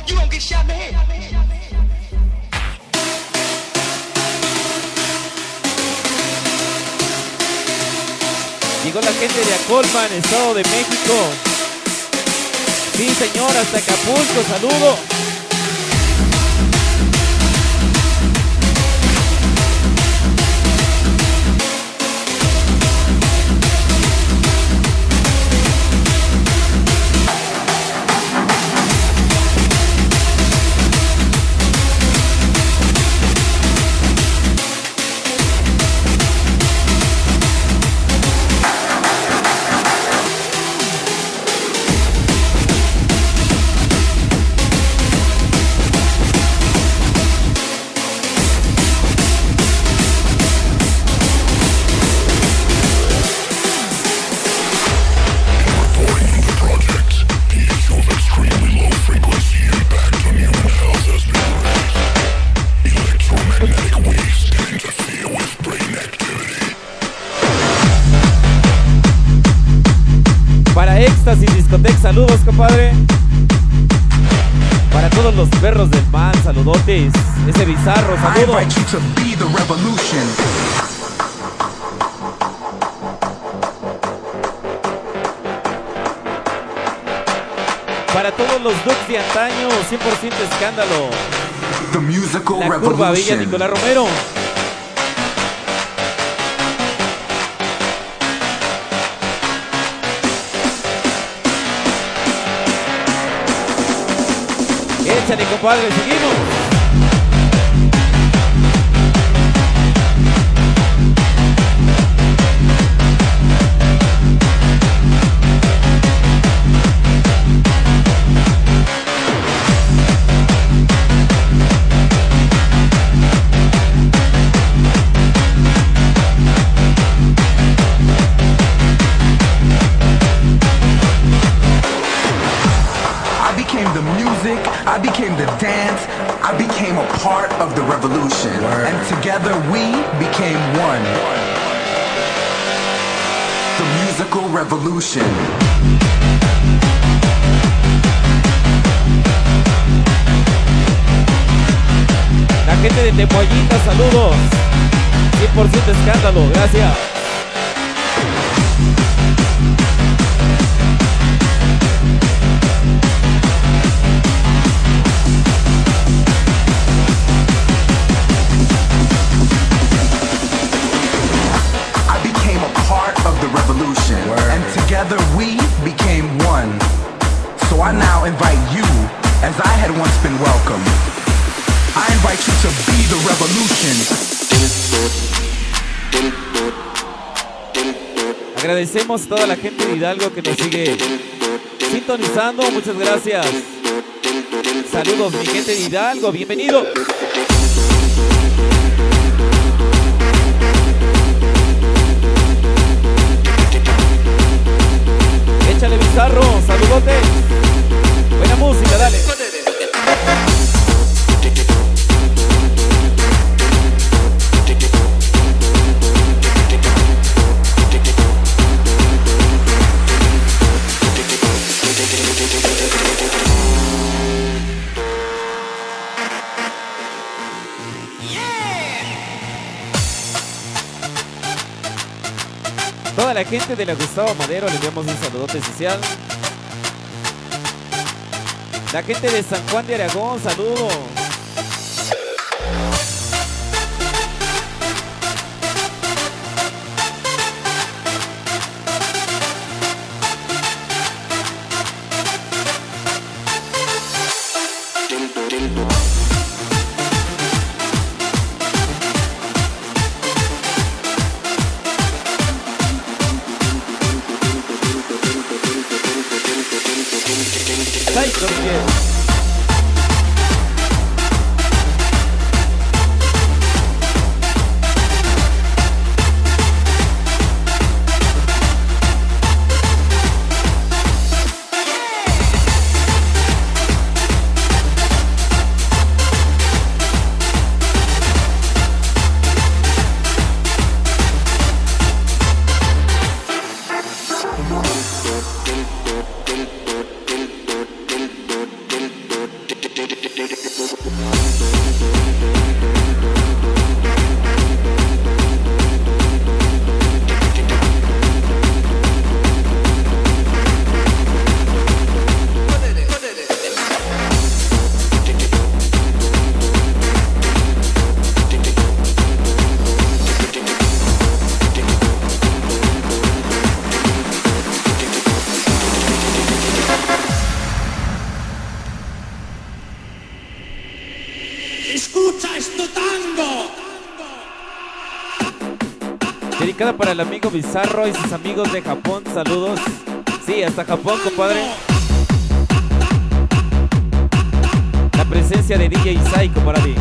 Llegó la gente de Acolman, Estado de México. Sí, señor, hasta Acapulco, saludo. Saludos. invite you to be the revolution. Para todos los ducks de antaño, 100% escándalo. The musical La curva Villa. Nicolás Romero. Échale, compadre, seguimos. Revolution. La gente de Temoyita, saludos. 100% escándalo, gracias. Once been welcomed. I invite you to be the revolution. Agradecemos a toda la gente de Hidalgo que nos sigue sintonizando. Muchas gracias. Saludos, mi gente de Hidalgo. Bienvenido. Échale bizarro. Saludote. Buena música, dale. La gente de la Gustavo Madero le enviamos un saludote especial. La gente de San Juan de Aragón, saludos. Para el amigo Bizarro y sus amigos de Japón. Saludos. Sí, hasta Japón, compadre. La presencia de DJ Psycho para ti.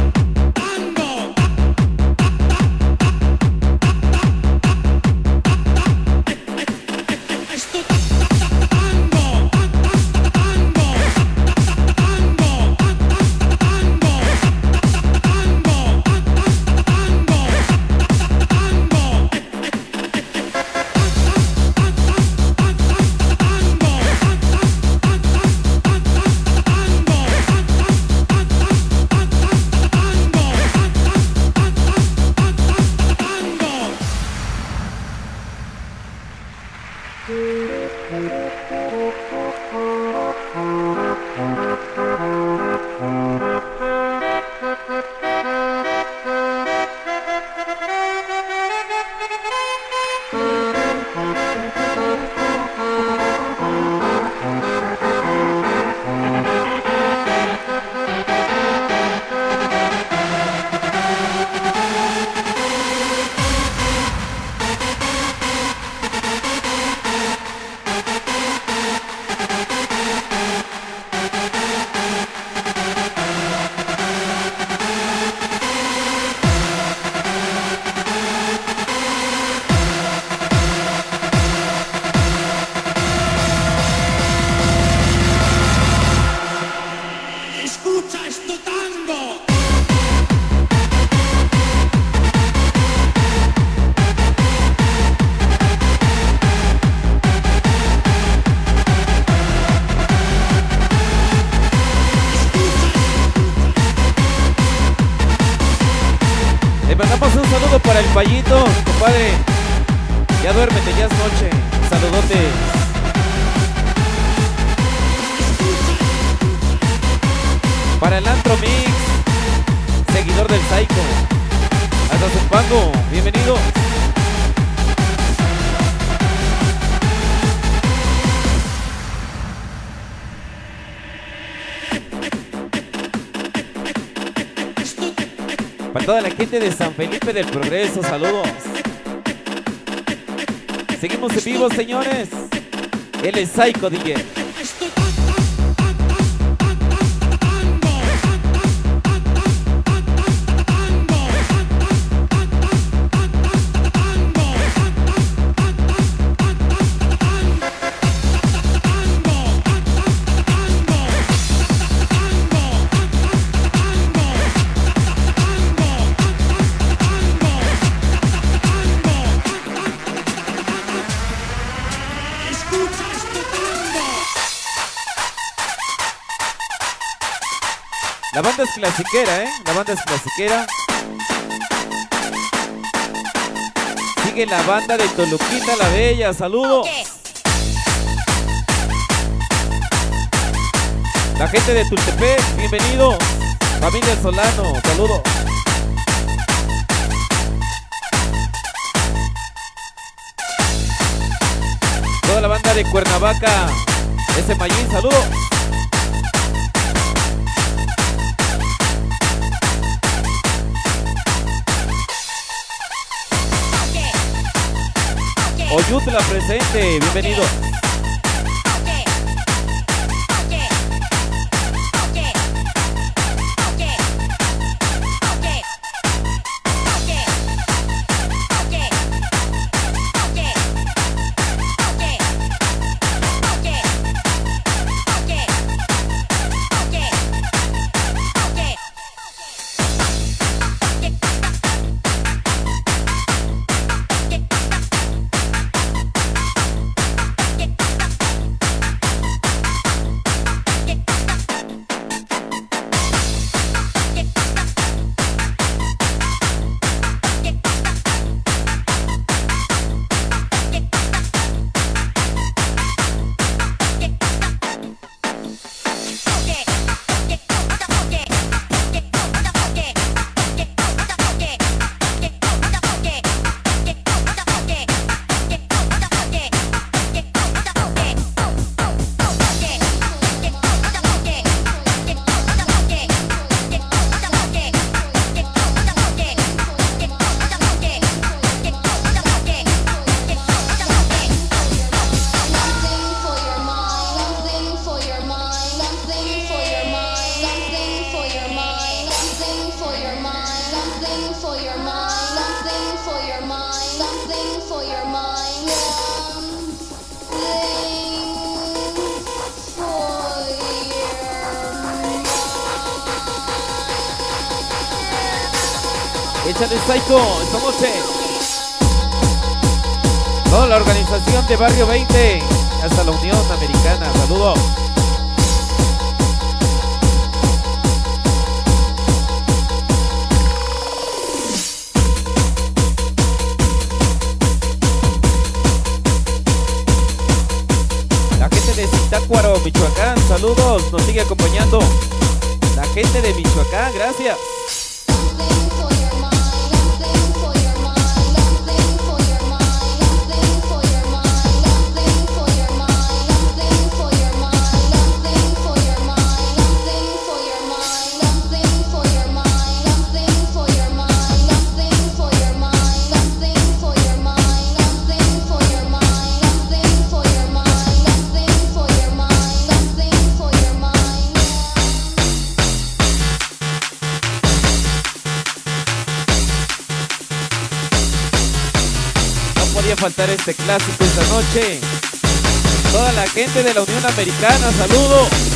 Del Progreso, saludos. Seguimos en vivo, señores. Él es Psycho DJ. La banda es clasiquera, ¿eh? La banda es clasiquera. Sigue la banda de Toluquita la Bella. Saludos. La gente de Tultepec, bienvenido. Familia Solano, saludos. Toda la banda de Cuernavaca, ese Mayín, saludos. Oyutla presente, bienvenido. De Barrio 20, faltar este clásico esta noche. Toda la gente de la Unión Americana, saludos.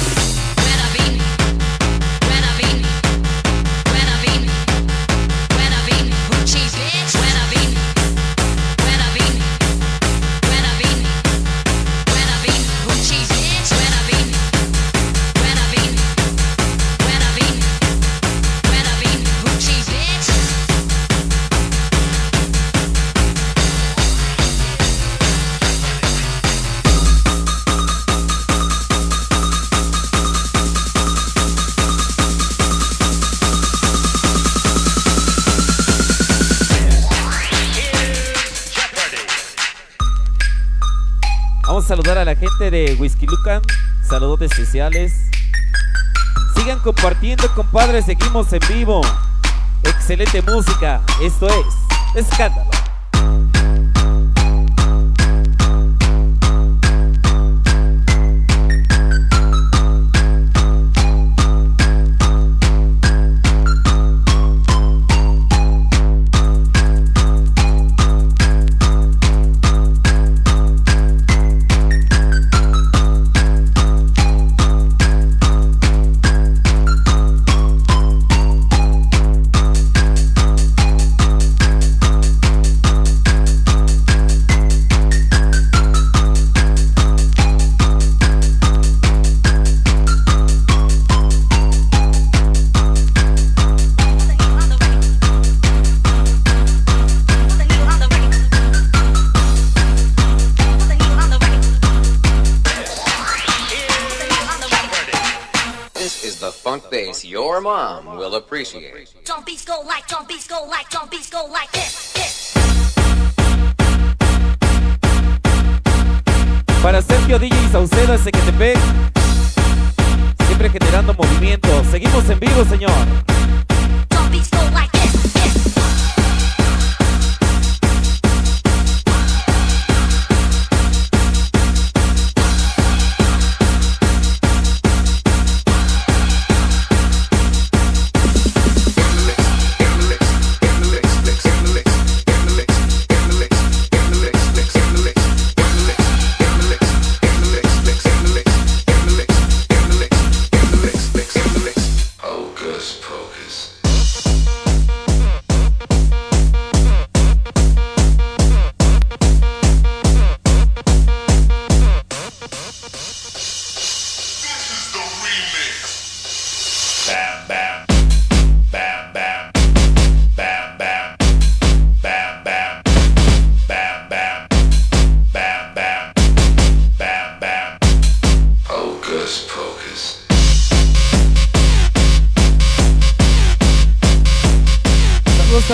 De Whisky Lucan. Saludos especiales. Sigan compartiendo, compadres. Seguimos en vivo. Excelente música. Esto es Escándalo.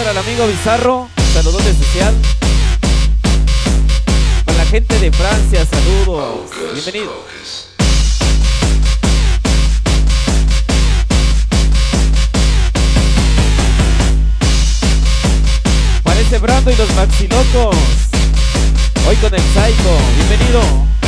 Para el amigo Bizarro. Saludos especial. Para la gente de Francia, saludos. Bienvenido. Parece Brando y los Maxilocos. Hoy con el Psycho. Bienvenido.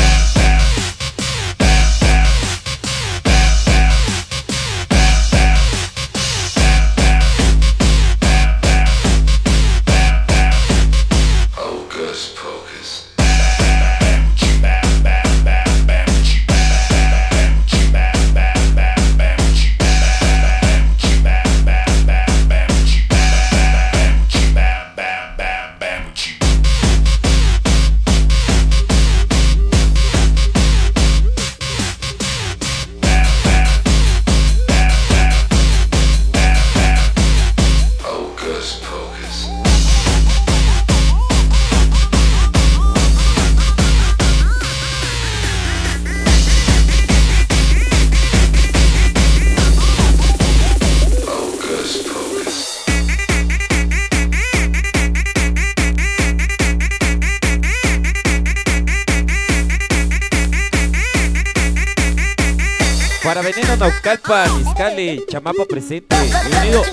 Chamapa presente. Bienvenido.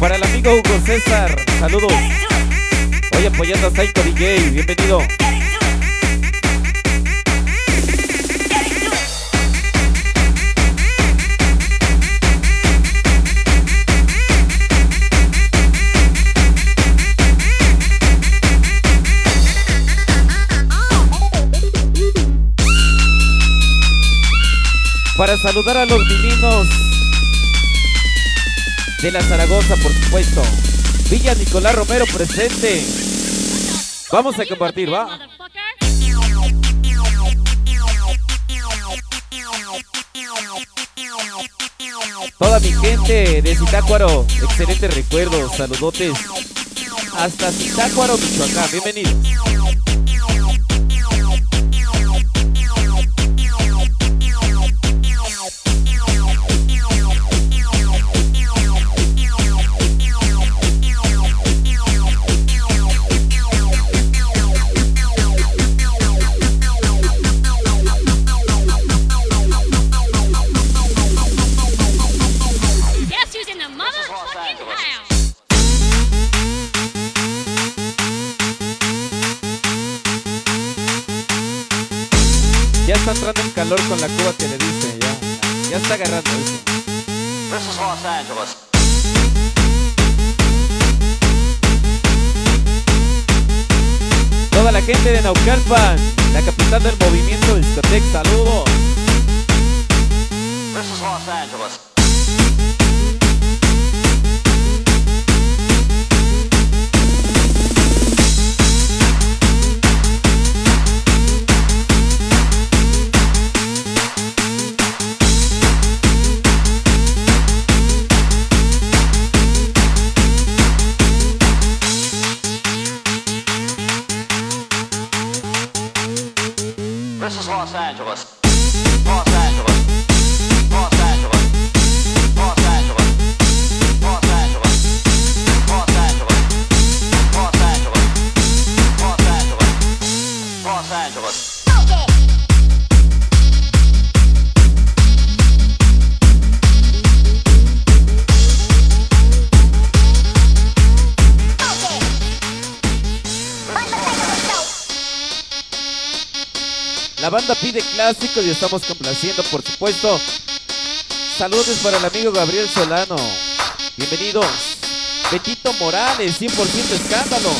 Para el amigo Hugo César, saludos. Hoy apoyando a Psycho DJ, bienvenido. Saludar a los divinos de la Zaragoza, por supuesto. Villa Nicolás Romero presente. Vamos a compartir, ¿va? Toda mi gente de Zitácuaro, excelentes recuerdos, saludotes. Hasta Zitácuaro, Michoacán, bienvenidos. Gente de Naucalpan, la capital del movimiento Discotec, saludos. This. Clásicos y estamos complaciendo, por supuesto. Saludos para el amigo Gabriel Solano. Bienvenidos. Betito Morales, 100% escándalo.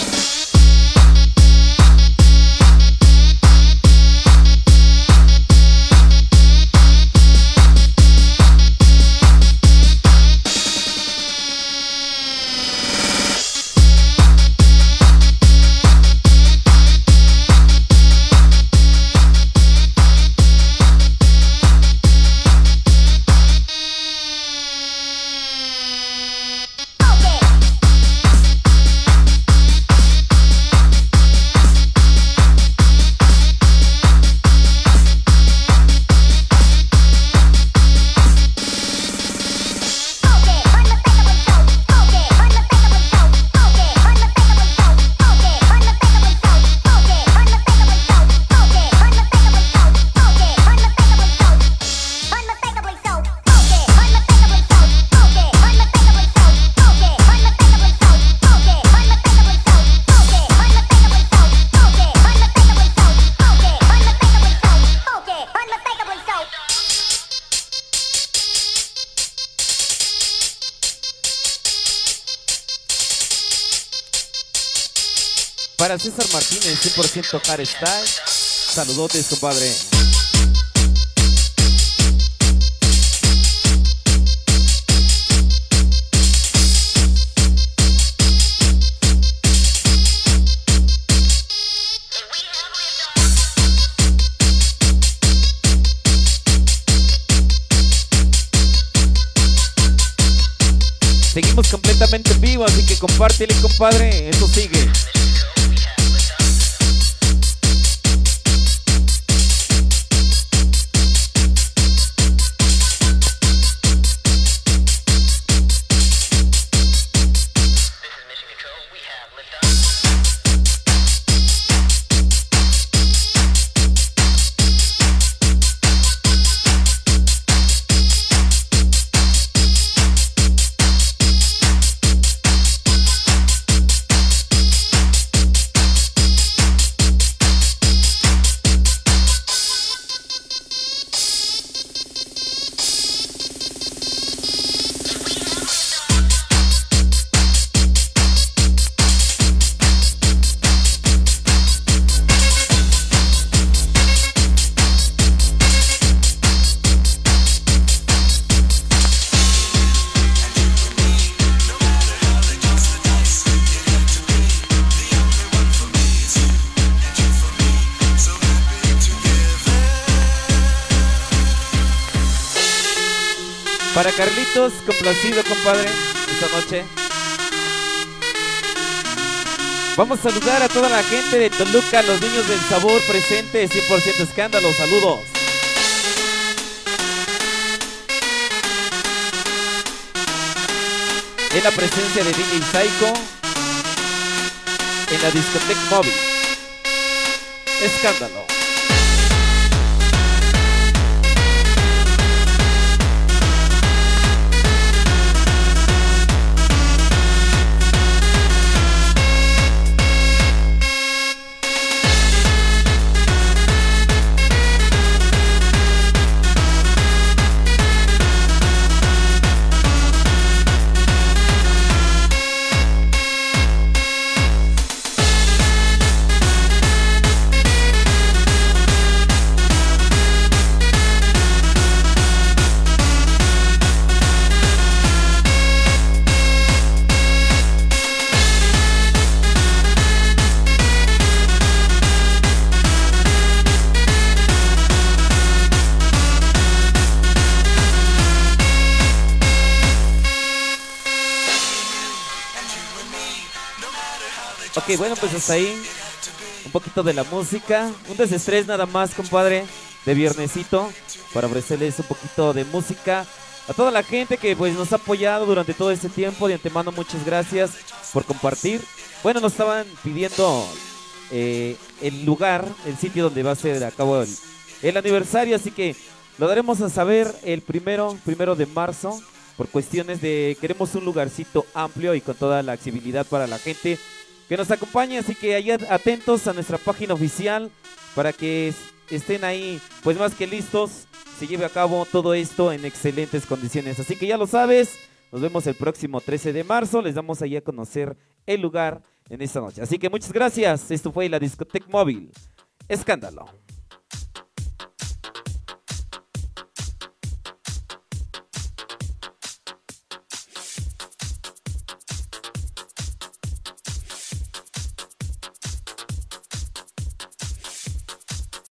100% Car Style. Saludotes, compadre. Seguimos completamente en vivo, así que compártele, compadre. Vamos a saludar a toda la gente de Toluca, los niños del sabor presente, 100% escándalo, saludos. En la presencia de DJ Psycho, en la discoteca móvil. Escándalo. Que bueno, pues hasta ahí un poquito de la música, un desestrés nada más, compadre, de viernesito, para ofrecerles un poquito de música a toda la gente que pues nos ha apoyado durante todo este tiempo. De antemano, muchas gracias por compartir. Bueno, nos estaban pidiendo eh, el lugar, el sitio donde va a ser a cabo el, el aniversario, así que lo daremos a saber el primero, primero de marzo, por cuestiones de queremos un lugarcito amplio y con toda la accesibilidad para la gente que nos acompañe, así que ahí atentos a nuestra página oficial para que es- estén ahí pues más que listos, se lleve a cabo todo esto en excelentes condiciones. Así que ya lo sabes, nos vemos el próximo 13 de marzo, les damos ahí a conocer el lugar en esta noche. Así que muchas gracias, esto fue la discoteca móvil. Escándalo.